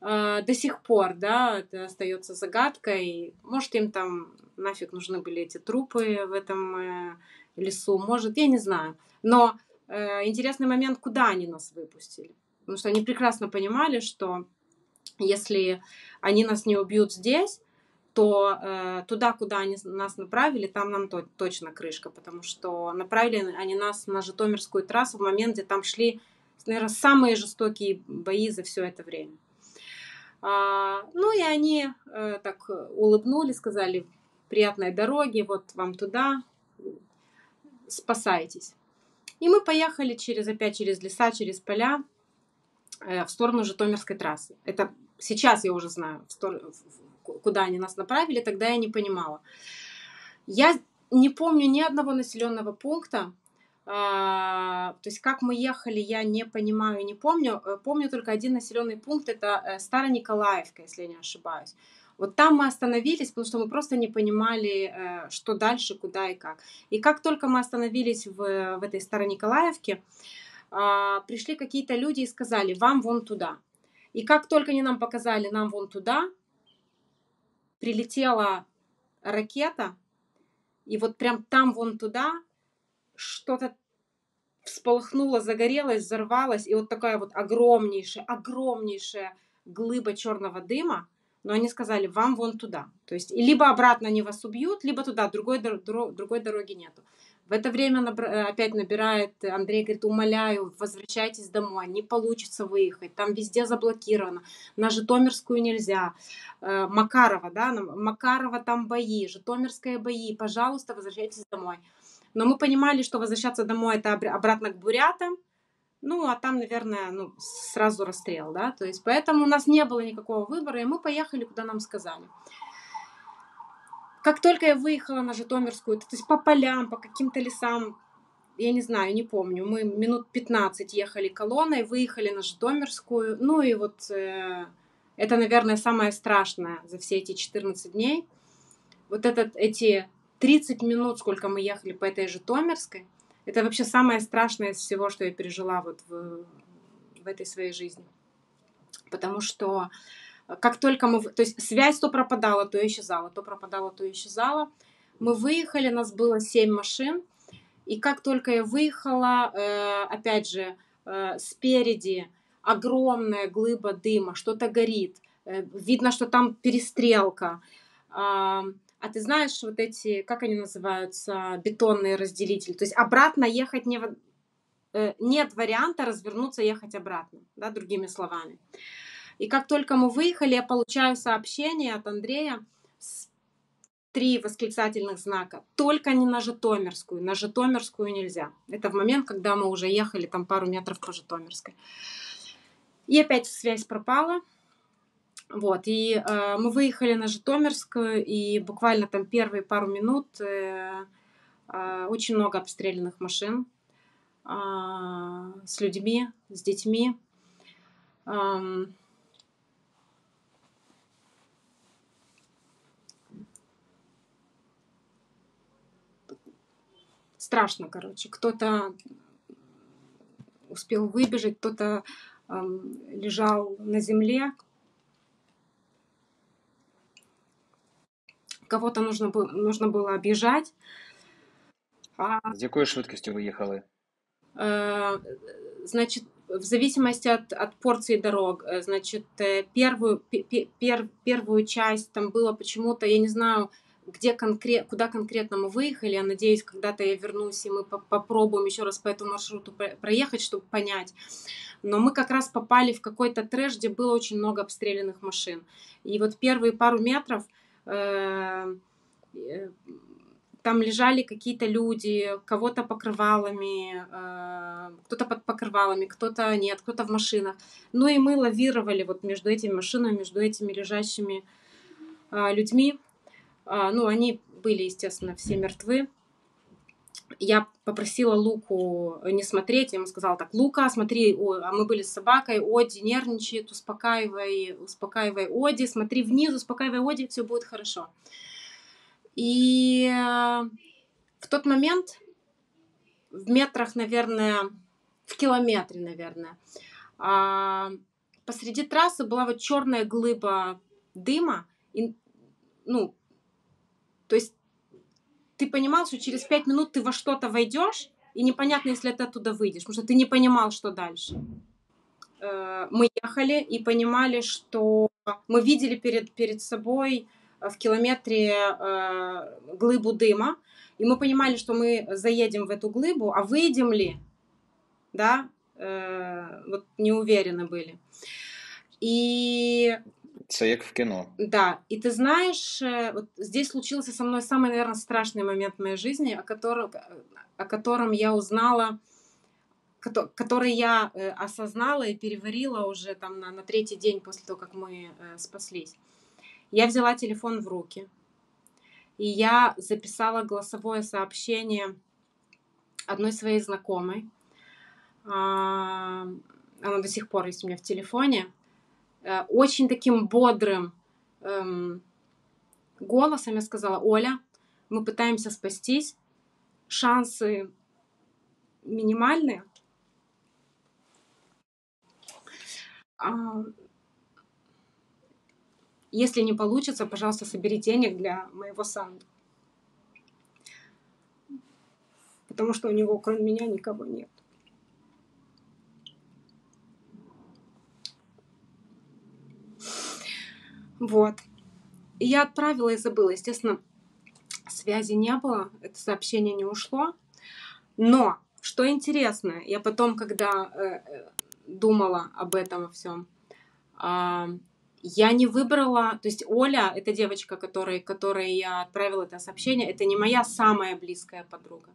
Э, до сих пор, да, это остается загадкой. Может, им там нафиг нужны были эти трупы в этом э, лесу, может, я не знаю. Но э, интересный момент, куда они нас выпустили. Потому что они прекрасно понимали, что если они нас не убьют здесь, то э, туда, куда они нас направили, там нам то, точно крышка, потому что направили они нас на Житомирскую трассу в момент, где там шли, наверное, самые жестокие бои за все это время. А, ну и они э, так улыбнулись, сказали, приятной дороги, вот вам туда, спасайтесь. И мы поехали через, опять через леса, через поля э, в сторону Житомирской трассы. Это сейчас я уже знаю, в сторону, куда они нас направили, тогда я не понимала. Я не помню ни одного населенного пункта. А, то есть как мы ехали, я не понимаю, не помню. Э, помню только один населенный пункт, это э, Старониколаевка, если я не ошибаюсь. Вот там мы остановились, потому что мы просто не понимали, э, что дальше, куда и как. И как только мы остановились в, в этой Старониколаевке, а, пришли какие-то люди и сказали, вам вон туда. И как только они нам показали, нам вон туда, прилетела ракета, и вот прям там вон туда что-то всполыхнуло, загорелось, взорвалось, и вот такая вот огромнейшая, огромнейшая глыба черного дыма, но они сказали, вам вон туда. То есть, либо обратно они вас убьют, либо туда, другой, другой дороги нету. В это время э, опять набирает Андрей, говорит, умоляю, возвращайтесь домой, не получится выехать, там везде заблокировано, на Житомирскую нельзя, э, Макарова, да, Макарова там бои, Житомирская бои, пожалуйста, возвращайтесь домой. Но мы понимали, что возвращаться домой это обратно к бурятам, ну, а там, наверное, ну, сразу расстрел, да, то есть поэтому у нас не было никакого выбора, и мы поехали, куда нам сказали. Как только я выехала на Житомирскую, то есть по полям, по каким-то лесам, я не знаю, не помню, мы минут 15 ехали колонной, выехали на Житомирскую, ну и вот э, это, наверное, самое страшное за все эти 14 дней. Вот этот, эти 30 минут, сколько мы ехали по этой Житомирской, это вообще самое страшное из всего, что я пережила вот в, в этой своей жизни. Потому что как только мы... То есть связь то пропадала, то исчезала, то пропадала, то исчезала. Мы выехали, нас было семь машин, и как только я выехала, э, опять же, э, спереди огромная глыба дыма, что-то горит, видно, что там перестрелка. А ты знаешь вот эти, как они называются, бетонные разделители? То есть обратно ехать не... Э, нет варианта развернуться ехать обратно, да, другими словами. И как только мы выехали, я получаю сообщение от Андрея с три восклицательных знака. Только не на Житомирскую. На Житомирскую нельзя. Это в момент, когда мы уже ехали там пару метров по Житомирской. И опять связь пропала. Вот, и э, мы выехали на Житомирскую, и буквально там первые пару минут э, э, очень много обстрелянных машин э, с людьми, с детьми. Э, страшно, короче. Кто-то успел выбежать, кто-то э, лежал на земле, кого-то нужно, было, нужно было объезжать. А, З якою швидкістю ви їхали? Э, значит, в зависимости от, от порции дорог, э, значит, э, первую, пер, первую часть там было почему-то, я не знаю, где конкрет, куда конкретно мы выехали. Я надеюсь, когда-то я вернусь, и мы попробуем еще раз по этому маршруту проехать, чтобы понять. Но мы как раз попали в какой-то трэш, где было очень много обстрелянных машин. И вот первые пару метров Э, э, там лежали какие-то люди, кого-то покрывалами, э, кто-то под покрывалами, кто-то нет, кто-то в машинах. Ну и мы лавировали вот между этими машинами, между этими лежащими людьми. Ну, они были, естественно, все мертвы я попросила Луку не смотреть, я ему сказала так, Лука, смотри, о, а мы были с собакой, Оди нервничает, успокаивай, успокаивай Оди, смотри вниз, успокаивай Оди, все будет хорошо. И э, в тот момент, в метрах, наверное, в километре, наверное, а, посреди трассы была вот черная глыба дыма, и, ну, то есть ты понимал, что через пять минут ты во что-то войдешь, и непонятно, если ты оттуда выйдешь, потому что ты не понимал, что дальше. Э, мы ехали и понимали, что мы видели перед, перед собой э, в километре э, глыбу дыма, и мы понимали, что мы заедем в эту глыбу, а выйдем ли, да, вот не уверены были. И Це як в кино. Да, и ты знаешь, э, вот здесь случился со мной самый, наверное, страшный момент в моей жизни, о котором, о котором я узнала, который я э, осознала и переварила уже там на, на третий день после того, как мы э, спаслись. Я взяла телефон в руки, и я записала голосовое сообщение одной своей знакомой. А, оно до сих пор есть у меня в телефоне. Э, очень таким бодрым эм, голосом я сказала, Оля, мы пытаемся спастись, шансы минимальные. А, если не получится, пожалуйста, собери денег для моего санду. Потому что у него, кроме меня, никого нет. Вот. И я отправила и забыла. Естественно, связи не было, это сообщение не ушло. Но, что интересно, я потом, когда э, э думала об этом всем, э, я не выбрала, то есть Оля, эта девочка, которой, которой я отправила это сообщение, это не моя самая близкая подруга.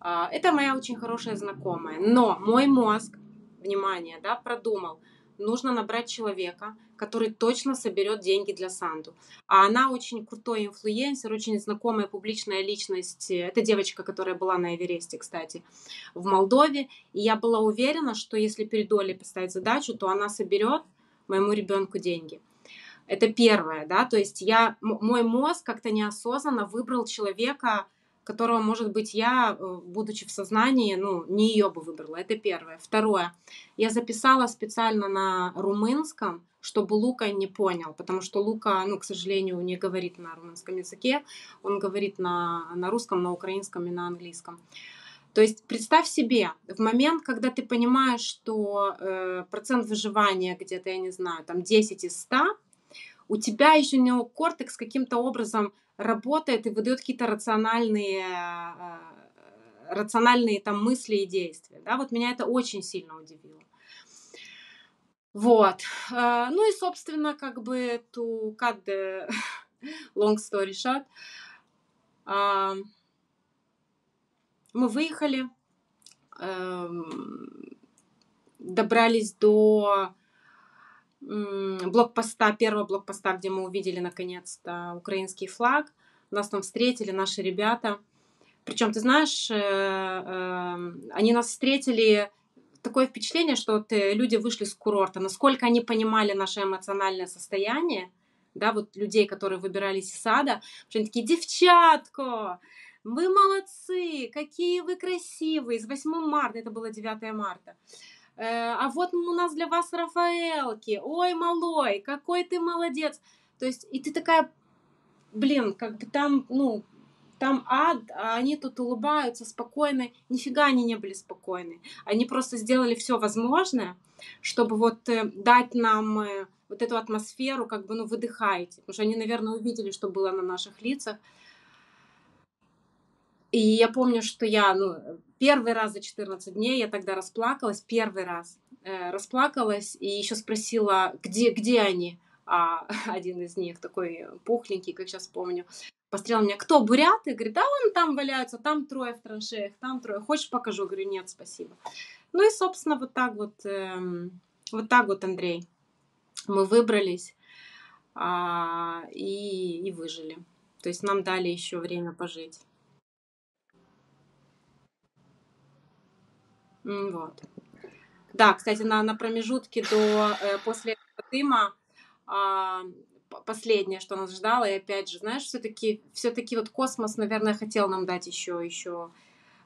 Э, это моя очень хорошая знакомая. Но мой мозг, внимание, да, продумал, нужно набрать человека, который точно соберет деньги для Санду. А она очень крутой инфлюенсер, очень знакомая публичная личность. Это девочка, которая была на Эвересте, кстати, в Молдове. И я была уверена, что если перед Олей поставить задачу, то она соберет моему ребенку деньги. Это первое, да, то есть я, мой мозг как-то неосознанно выбрал человека, которого, может быть, я, э, будучи в сознании, ну, не ее бы выбрала. Это первое. Второе. Я записала специально на румынском, чтобы Лука не понял, потому что Лука, ну, к сожалению, не говорит на румынском языке, он говорит на, на русском, на украинском и на английском. То есть представь себе, в момент, когда ты понимаешь, что э, процент выживания где-то, я не знаю, там 10 из 100, у тебя еще неокортекс каким-то образом работает и выдает какие-то рациональные, э, рациональные там мысли и действия. Да? Вот меня это очень сильно удивило. Вот. Э, ну и, собственно, как бы to cut long story short, а, мы выехали, эм, добрались до блокпоста, первого блокпоста, где мы увидели наконец-то украинский флаг. Нас там встретили наши ребята. Причем, ты знаешь, э, эм, они нас встретили такое впечатление, что вот э, люди вышли с курорта, насколько они понимали наше эмоциональное состояние, да, вот людей, которые выбирались из сада, что они такие, девчатка, вы молодцы, какие вы красивые, с 8 марта, это было 9 марта, а вот у нас для вас Рафаэлки, ой, малой, какой ты молодец. То есть, и ты такая, блин, как бы там, ну, там ад, а они тут улыбаются спокойно. Нифига они не были спокойны. Они просто сделали все возможное, чтобы вот э, дать нам э, вот эту атмосферу, как бы, ну, выдыхайте. Потому что они, наверное, увидели, что было на наших лицах. И я помню, что я, ну, первый раз за 14 дней я тогда расплакалась, первый раз э, расплакалась и еще спросила, где, где они? А один из них, такой пухленький, как сейчас помню, посмотрел меня, кто, буряты? Говорит, да он там валяются, там трое в траншеях, там трое. Хочешь покажу? Говорю, нет, спасибо. Ну и, собственно, вот так вот, э, вот так вот, Андрей, мы выбрались а, и, и выжили. То есть нам дали еще время пожить. Вот. Да, кстати, на, на промежутке до э, после дыма э, последнее, что нас ждало, и опять же, знаешь, все-таки все-таки вот космос, наверное, хотел нам дать еще еще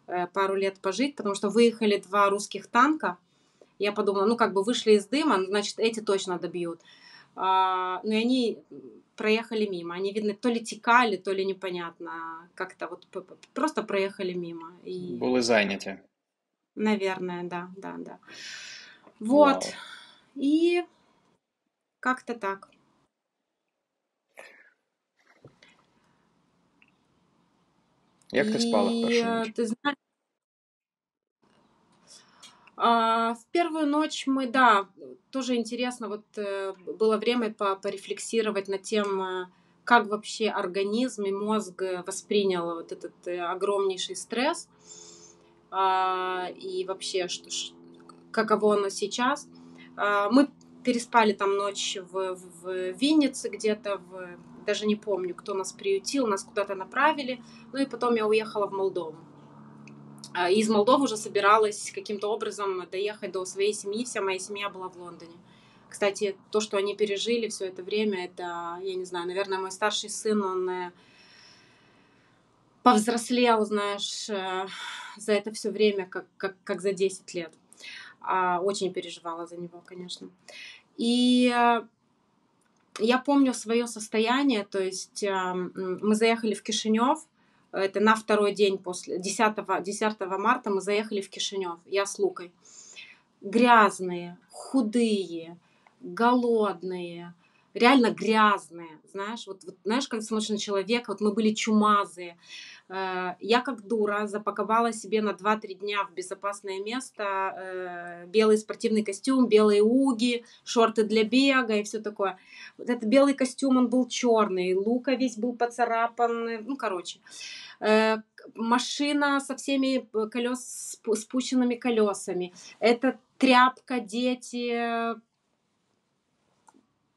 э, пару лет пожить, потому что выехали два русских танка. Я подумала, ну как бы вышли из дыма, ну, значит эти точно добьют. А, ну и они проехали мимо. Они, видно, то ли текали, то ли непонятно. Как-то вот просто проехали мимо. И... Були зайняті. Наверное, да, да, да. Вот. Вау. И как-то так. Як ти спала в першу ніч? Ты а, в первую ночь мы, да, тоже интересно, вот э, было время по порефлексировать над тем, э, как вообще организм и мозг воспринял вот этот э, огромнейший стресс и вообще, что, каково оно сейчас. А, мы переспали там ночь в, в Виннице, где-то в даже не помню, кто нас приютил, нас куда-то направили. Ну и потом я уехала в Молдову. А, из Молдовы уже собиралась каким-то образом доехать до своей семьи. Вся моя семья была в Лондоне. Кстати, то, что они пережили все это время, это, я не знаю, наверное, мой старший сын, он э, повзрослел, знаешь, э, за это все время, как, как, как за 10 лет. А, очень переживала за него, конечно. И э, я помню свое состояние, то есть мы заехали в Кишинев, это на второй день после 10, 10 марта мы заехали в Кишинев, я с Лукой. Грязные, худые, голодные, реально грязные, знаешь, вот, вот знаешь, как смотришь на человека, вот мы были чумазые. Э, я как дура запаковала себе на 2-3 дня в безопасное место э, белый спортивный костюм, белые уги, шорты для бега и все такое. Вот этот белый костюм, он был черный, лука весь был поцарапан, ну, короче. Э, машина со всеми колес, спущенными колесами. Это тряпка, дети,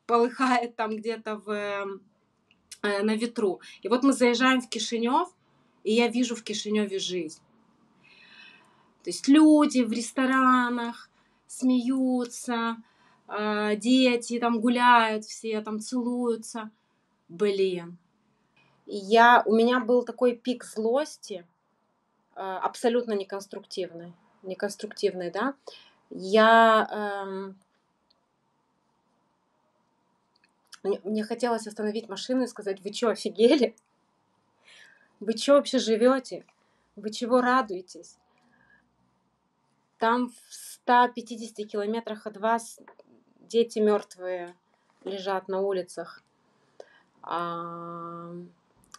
полыхает там где-то в, э, на ветру. И вот мы заезжаем в Кишинев, и я вижу в Кишиневе жизнь. То есть люди в ресторанах смеются, э, дети там гуляют все, там целуются. Блин. Я, у меня был такой пик злости, э, абсолютно неконструктивный. Неконструктивный, да. Я эм, Мне, мне хотелось остановить машину и сказать, вы что, офигели? Вы что вообще живете? Вы чего радуетесь? Там в 150 километрах от вас дети мертвые лежат на улицах. А,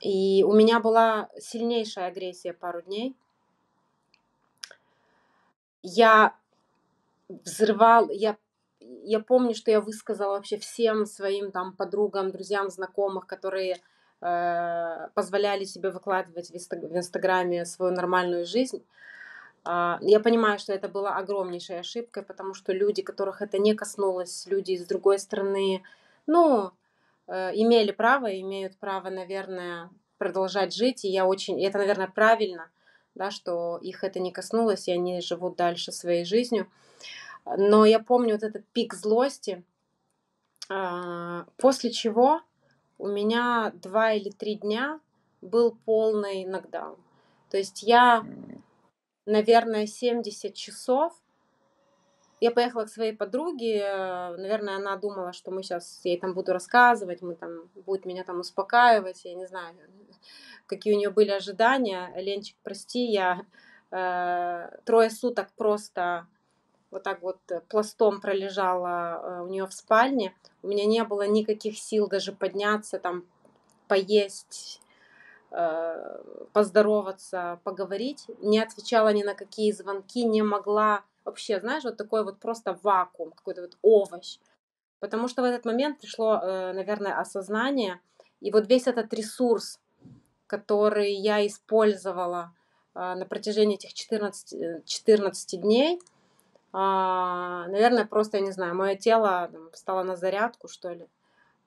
и у меня была сильнейшая агрессия пару дней. Я взрывал, я я помню, что я высказала вообще всем своим там подругам, друзьям, знакомых, которые э, позволяли себе выкладывать в, Инстаграме свою нормальную жизнь. Э, я понимаю, что это была огромнейшей ошибкой, потому что люди, которых это не коснулось, люди из другой страны, ну, э, имели право, имеют право, наверное, продолжать жить, и я очень, и это, наверное, правильно, да, что их это не коснулось, и они живут дальше своей жизнью. Но я помню вот этот пик злости, а, после чего у меня два или три дня был полный нокдаун. То есть я, наверное, 70 часов я поехала к своей подруге, наверное, она думала, что мы сейчас ей там буду рассказывать, мы там будет меня там успокаивать, я не знаю, какие у нее были ожидания. Ленчик, прости, я э, трое суток просто вот так вот э, пластом пролежала э, у нее в спальне. У меня не было никаких сил даже подняться, там, поесть, э, поздороваться, поговорить. Не отвечала ни на какие звонки, не могла вообще, знаешь, вот такой вот просто вакуум, какой-то вот овощ. Потому что в этот момент пришло, наверное, осознание, и вот весь этот ресурс, который я использовала на протяжении этих 14, 14 дней – наверное, просто, я не знаю, мое тело там, встало на зарядку, что ли,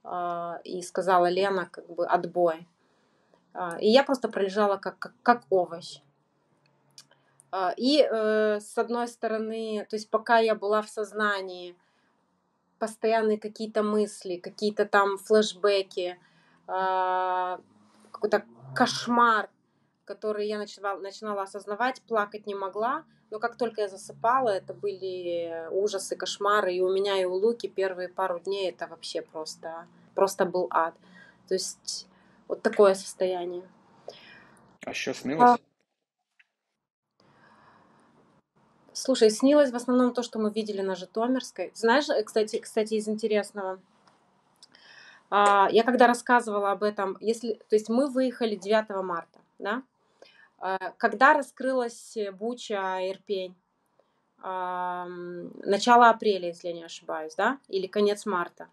а, и сказала Лена, как бы, отбой. А, и я просто пролежала как, как, как овощ. А, и э, с одной стороны, то есть пока я была в сознании, постоянные какие-то мысли, какие-то там флешбеки, а, какой-то кошмар, который я начинала, начинала осознавать, плакать не могла, но как только я засыпала, это были ужасы, кошмары. И у меня, и у Луки первые пару дней это вообще просто, просто был ад. То есть вот такое состояние. А что снилось? А... Слушай, снилось в основном то, что мы видели на Житомирской. Знаешь, э, кстати, кстати из интересного, а, я когда рассказывала об этом, если, то есть мы выехали 9 марта, да, когда раскрылась Буча, Ирпень? Начало апреля, если я не ошибаюсь, да? Или конец марта?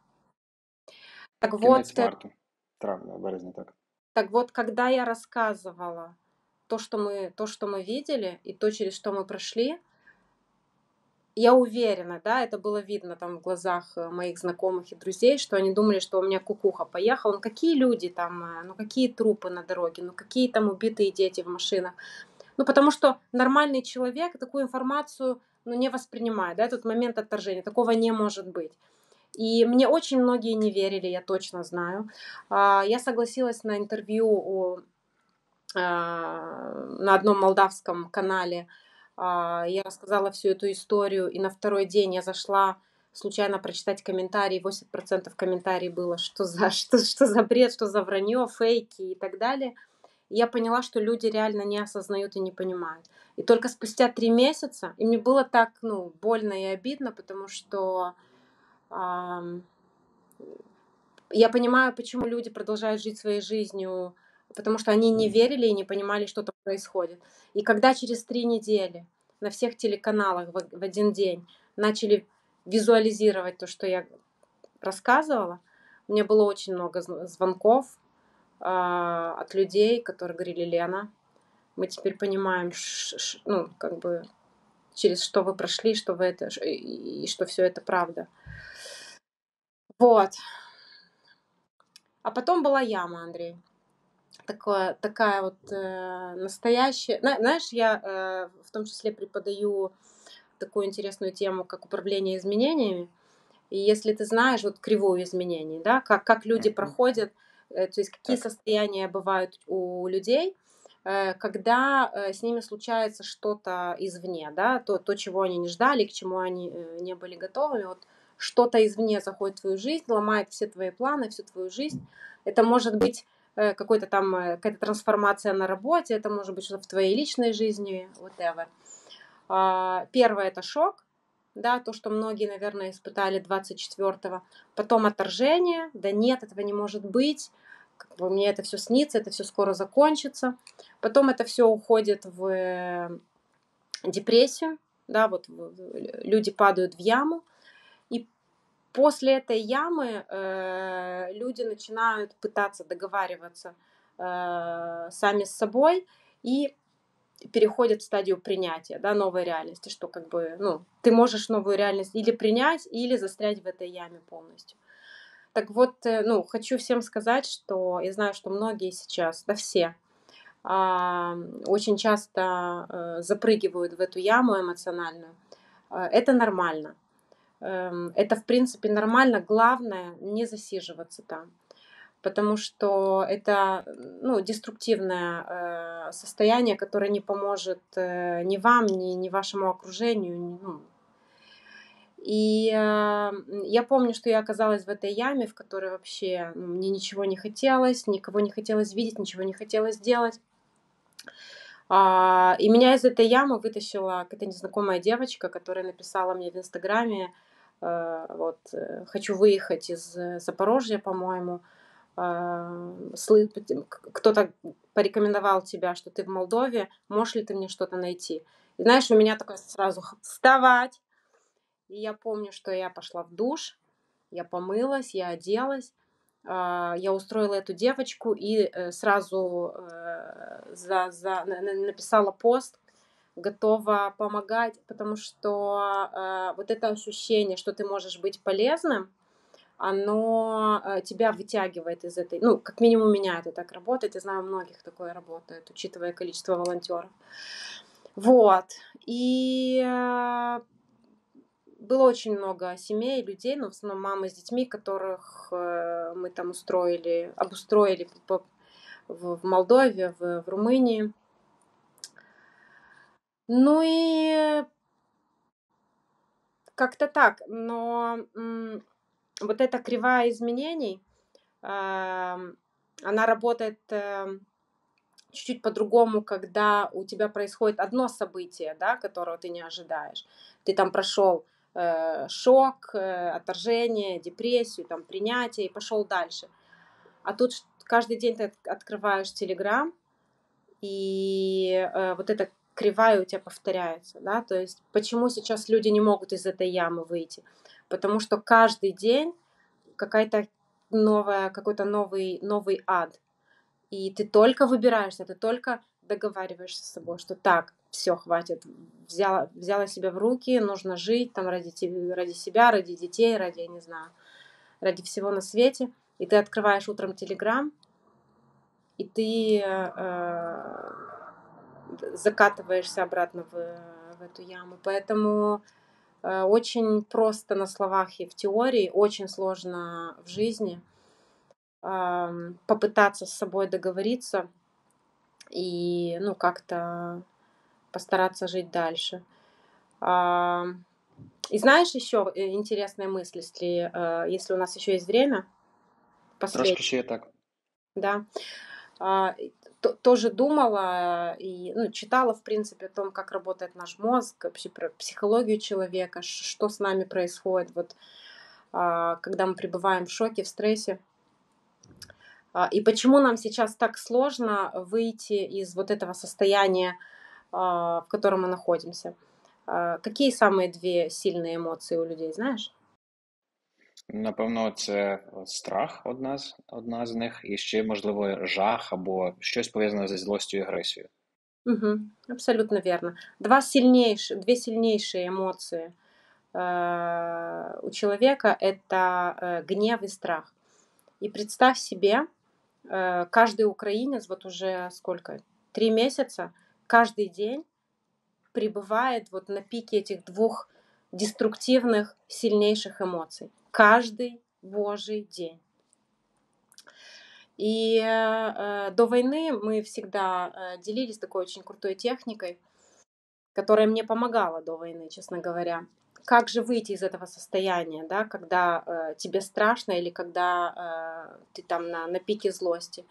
Так Конец вот, марта. Травня, березня, так. Так вот, когда я рассказывала то, что мы, то, что мы видели, и то, через что мы прошли, я уверена, да, это было видно там в глазах э, моих знакомых и друзей, что они думали, что у меня кукуха поехала. Ну какие люди там, э, ну какие трупы на дороге, ну какие там убитые дети в машинах. Ну потому что нормальный человек такую информацию ну, не воспринимает, да, этот момент отторжения, такого не может быть. И мне очень многие не верили, я точно знаю. А, я согласилась на интервью у, а, на одном молдавском канале я рассказала всю эту историю, и на второй день я зашла случайно прочитать комментарии, 80% комментариев было, что за, что, что за бред, что за вранье, фейки и так далее. И я поняла, что люди реально не осознают и не понимают. И только спустя три месяца, и мне было так, ну, больно и обидно, потому что э, я понимаю, почему люди продолжают жить своей жизнью, потому что они не верили и не понимали, что там происходит. И когда через три недели на всех телеканалах в, в один день начали визуализировать то, что я рассказывала, у меня было очень много звонков э, от людей, которые говорили, Лена, мы теперь понимаем, ш, ш, ну, как бы, через что вы прошли, что вы это, и, и что все это правда. Вот. А потом была яма, Андрей такое, такая вот э, настоящая... Знаешь, я э, в том числе преподаю такую интересную тему, как управление изменениями. И если ты знаешь вот кривую изменений, да, как, как люди проходят, э, то есть какие состояния бывают у людей, э, когда э, с ними случается что-то извне, да, то, то, чего они не ждали, к чему они э, не были готовы, вот что-то извне заходит в твою жизнь, ломает все твои планы, всю твою жизнь. Это может быть какой-то там, э, какая-то трансформация на работе, это может быть что-то в твоей личной жизни, whatever. А, первое – это шок, да, то, что многие, наверное, испытали 24-го. Потом отторжение, да нет, этого не может быть, как бы мне это все снится, это все скоро закончится. Потом это все уходит в э, депрессию, да, вот люди падают в яму, После этой ямы э, люди начинают пытаться договариваться э, сами с собой и переходят в стадию принятия, да, новой реальности, что как бы, ну, ты можешь новую реальность или принять, или застрять в этой яме полностью. Так вот, э, ну, хочу всем сказать, что я знаю, что многие сейчас, да все, э, очень часто э, запрыгивают в эту яму эмоциональную. Э, это нормально. Эм, это, в принципе, нормально. Главное не засиживаться там. Потому что это ну, деструктивное э, состояние, которое не поможет э, ни вам, ни, ни вашему окружению. Ни, ну. И э, я помню, что я оказалась в этой яме, в которой вообще ну, мне ничего не хотелось, никого не хотелось видеть, ничего не хотелось делать. А, и меня из этой ямы вытащила какая-то незнакомая девочка, которая написала мне в Инстаграме, вот, э, хочу выехать из э, Запорожья, по-моему, кто-то порекомендовал тебя, что ты в Молдове, можешь ли ты мне что-то найти? И знаешь, у меня такое сразу вставать. И я помню, что я пошла в душ, я помылась, я оделась, я устроила эту девочку и сразу за, за, написала пост, готова помогать, потому что э, вот это ощущение, что ты можешь быть полезным, оно э, тебя вытягивает из этой, ну, как минимум меня это так работает, я знаю, многих такое работает, учитывая количество волонтеров. Вот. И э, было очень много семей, людей, но в основном мамы с детьми, которых э, мы там устроили, обустроили по, в, в Молдове, в, в Румынии. Ну и как-то так, но вот эта кривая изменений, она работает эм, чуть-чуть по-другому, когда у тебя происходит одно событие, да, которого ты не ожидаешь. Ты там прошел э, шок, э, отторжение, депрессию, там, принятие и пошел дальше. А тут каждый день ты открываешь Телеграм, и э, вот эта кривая у тебя повторяется, да, то есть почему сейчас люди не могут из этой ямы выйти, потому что каждый день какая-то новая, какой-то новый, новый ад, и ты только выбираешься, ты только договариваешься с собой, что так, все, хватит, взяла, взяла себя в руки, нужно жить там ради, ради себя, ради детей, ради, я не знаю, ради всего на свете. И ты открываешь утром Телеграм, и ты э, закатываешься обратно в, в эту яму. Поэтому э, очень просто на словах и в теории, очень сложно в жизни попытаться с собой договориться и ну как-то постараться жить дальше. И знаешь еще э, интересная мысль, если, э, если у нас еще есть время? Трошки ще так. Да. А, тоже думала и ну, читала, в принципе, о том, как работает наш мозг, вообще про психологию человека, что с нами происходит, вот, а, когда мы пребываем в шоке, в стрессе. А, и почему нам сейчас так сложно выйти из вот этого состояния, в котором мы находимся. Какие самые две сильные эмоции у людей, знаешь? Напевно, це страх одна з одна з них, і ще, можливо, жах або щось пов'язане зі злостю і агресією. Угу, абсолютно верно. Два сильнейшие, две сильнейшие эмоции э, у человека – это э, гнев и страх. И представь себе, э, каждый украинец, вот уже сколько, три месяца, каждый день пребывает вот на пике этих двух деструктивных, сильнейших эмоций каждый божий день. И э, до войны мы всегда э, делились такой очень крутой техникой, которая мне помогала до войны, честно говоря. Как же выйти из этого состояния, да, когда э, тебе страшно или когда э, ты там на, на пике злости?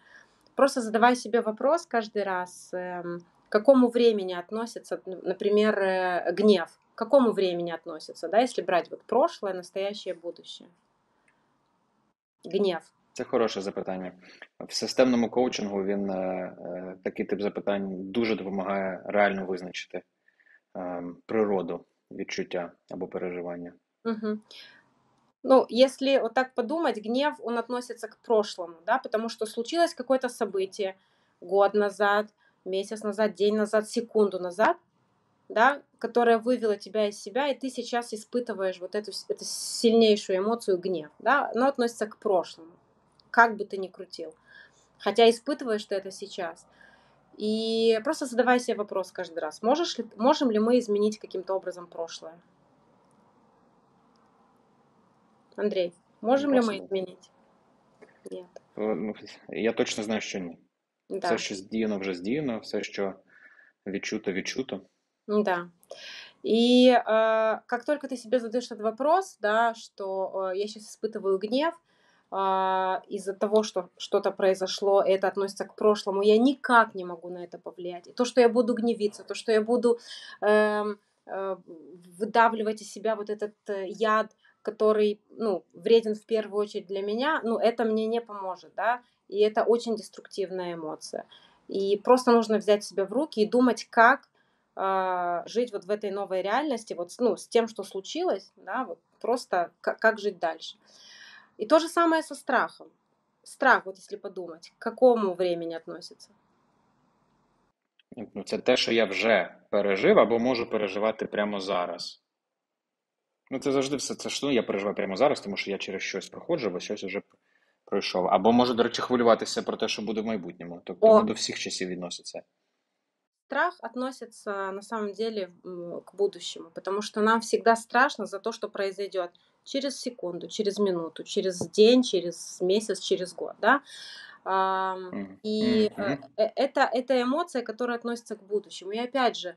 Просто задавай себе вопрос каждый раз, э, к какому времени относится, например, э, гнев к какому времени относится, да, если брать вот прошлое, настоящее, будущее? Гнев. Це хороше запитання. В системному коучингу він такий тип запитань дуже допомагає реально визначити природу відчуття або переживання. Угу. Ну, если вот так подумать, гнев, он относится к прошлому, да, потому что случилось какое-то событие год назад, месяц назад, день назад, секунду назад, да, которая вывела тебя из себя, и ты сейчас испытываешь вот эту, эту сильнейшую эмоцию гнев, да, оно относится к прошлому, как бы ты ни крутил. Хотя испытываешь ты это сейчас. И просто задавай себе вопрос каждый раз, можешь ли, можем ли мы изменить каким-то образом прошлое? Андрей, можем ли мы изменить? Нет. Ну, я точно знаю, що ні. Да. Все, що здіяно, вже здіяно, все, що відчуто, відчуто. Да. И э, как только ты себе задаешь этот вопрос, да, что э, я сейчас испытываю гнев э, из-за того, что что-то произошло, это относится к прошлому, я никак не могу на это повлиять. И то, что я буду гневиться, то, что я буду э, э, выдавливать из себя вот этот э, яд, который, ну, вреден в первую очередь для меня, ну, это мне не поможет, да, и это очень деструктивная эмоция. И просто нужно взять себя в руки и думать, как а, жить вот в этой новой реальности, вот ну, с тем, что случилось, да, вот просто как, как жить дальше. И то же самое со страхом. Страх, вот если подумать, к какому времени относится? Ну, Це те, що я вже пережив або можу переживати прямо зараз. Ну, це завжди все це що ну, я переживаю прямо зараз, тому що я через щось проходжу, бо щось вже пройшов. Або можу, до речі, хвилюватися про те, що буде в майбутньому. Тобто О. до всіх часів відноситься. Страх относится на самом деле к будущему, потому что нам всегда страшно за то, что произойдет через секунду, через минуту, через день, через месяц, через год, да. И э, э, это, это эмоция, которая относится к будущему. И опять же,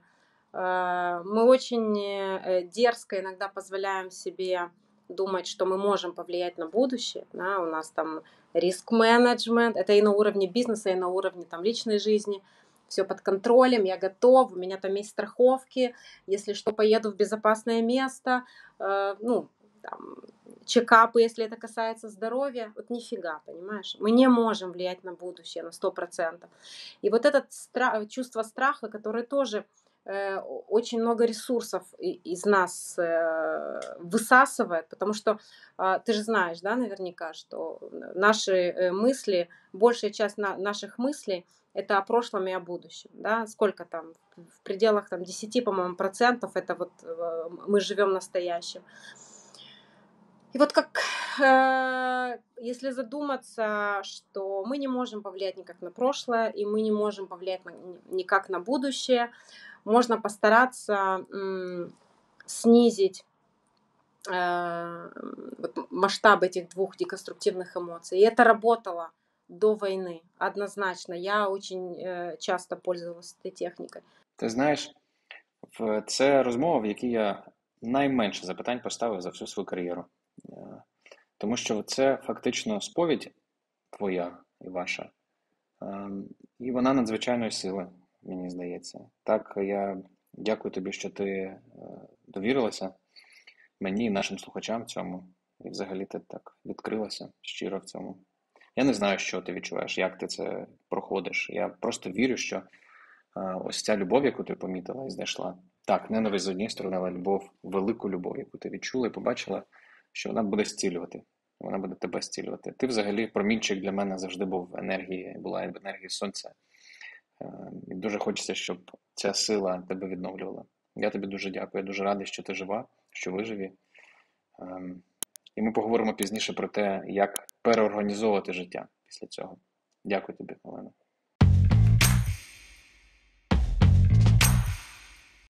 а, мы очень э, дерзко иногда позволяем себе думать, что мы можем повлиять на будущее. Да? У нас там риск-менеджмент, это и на уровне бизнеса, и на уровне там, личной жизни – все под контролем, я готов, у меня там есть страховки, если что, поеду в безопасное место, э, ну, там, чекапы, если это касается здоровья, вот нифига, понимаешь? Мы не можем влиять на будущее на 100%. И вот это стра- чувство страха, которое тоже очень много ресурсов из нас э, высасывает, потому что а, ты же знаешь, да, наверняка, что наши э, мысли, большая часть наших мыслей это о прошлом и о будущем, да, сколько там, в пределах там 10, по-моему, процентов, это вот мы живем настоящим. И вот как, э, если задуматься, что мы не можем повлиять никак на прошлое, и мы не можем повлиять на, никак на будущее, можно постараться м, снизить э, вот, масштаб этих двух деконструктивных эмоций. И это работало до войны, однозначно. Я очень э, часто пользовалась этой техникой. Ти знаєш, це розмова, в якій я найменше запитань поставив за всю свою кар'єру. Е, тому що це фактично сповідь твоя і ваша, ем, і вона надзвичайної сили, мені здається. Так, я дякую тобі, що ти е, довірилася мені і нашим слухачам в цьому. І взагалі ти так відкрилася щиро в цьому. Я не знаю, що ти відчуваєш, як ти це проходиш. Я просто вірю, що е, ось ця любов, яку ти помітила і знайшла. Так, ненависть з однієї сторони, але любов, велику любов, яку ти відчула і побачила що вона буде зцілювати, вона буде тебе зцілювати. Ти взагалі промінчик для мене завжди був енергії, була енергія сонця. Е, і дуже хочеться, щоб ця сила тебе відновлювала. Я тобі дуже дякую. Я дуже радий, що ти жива, що ви живі. Ем, і ми поговоримо пізніше про те, як переорганізовувати життя після цього. Дякую тобі, Олена.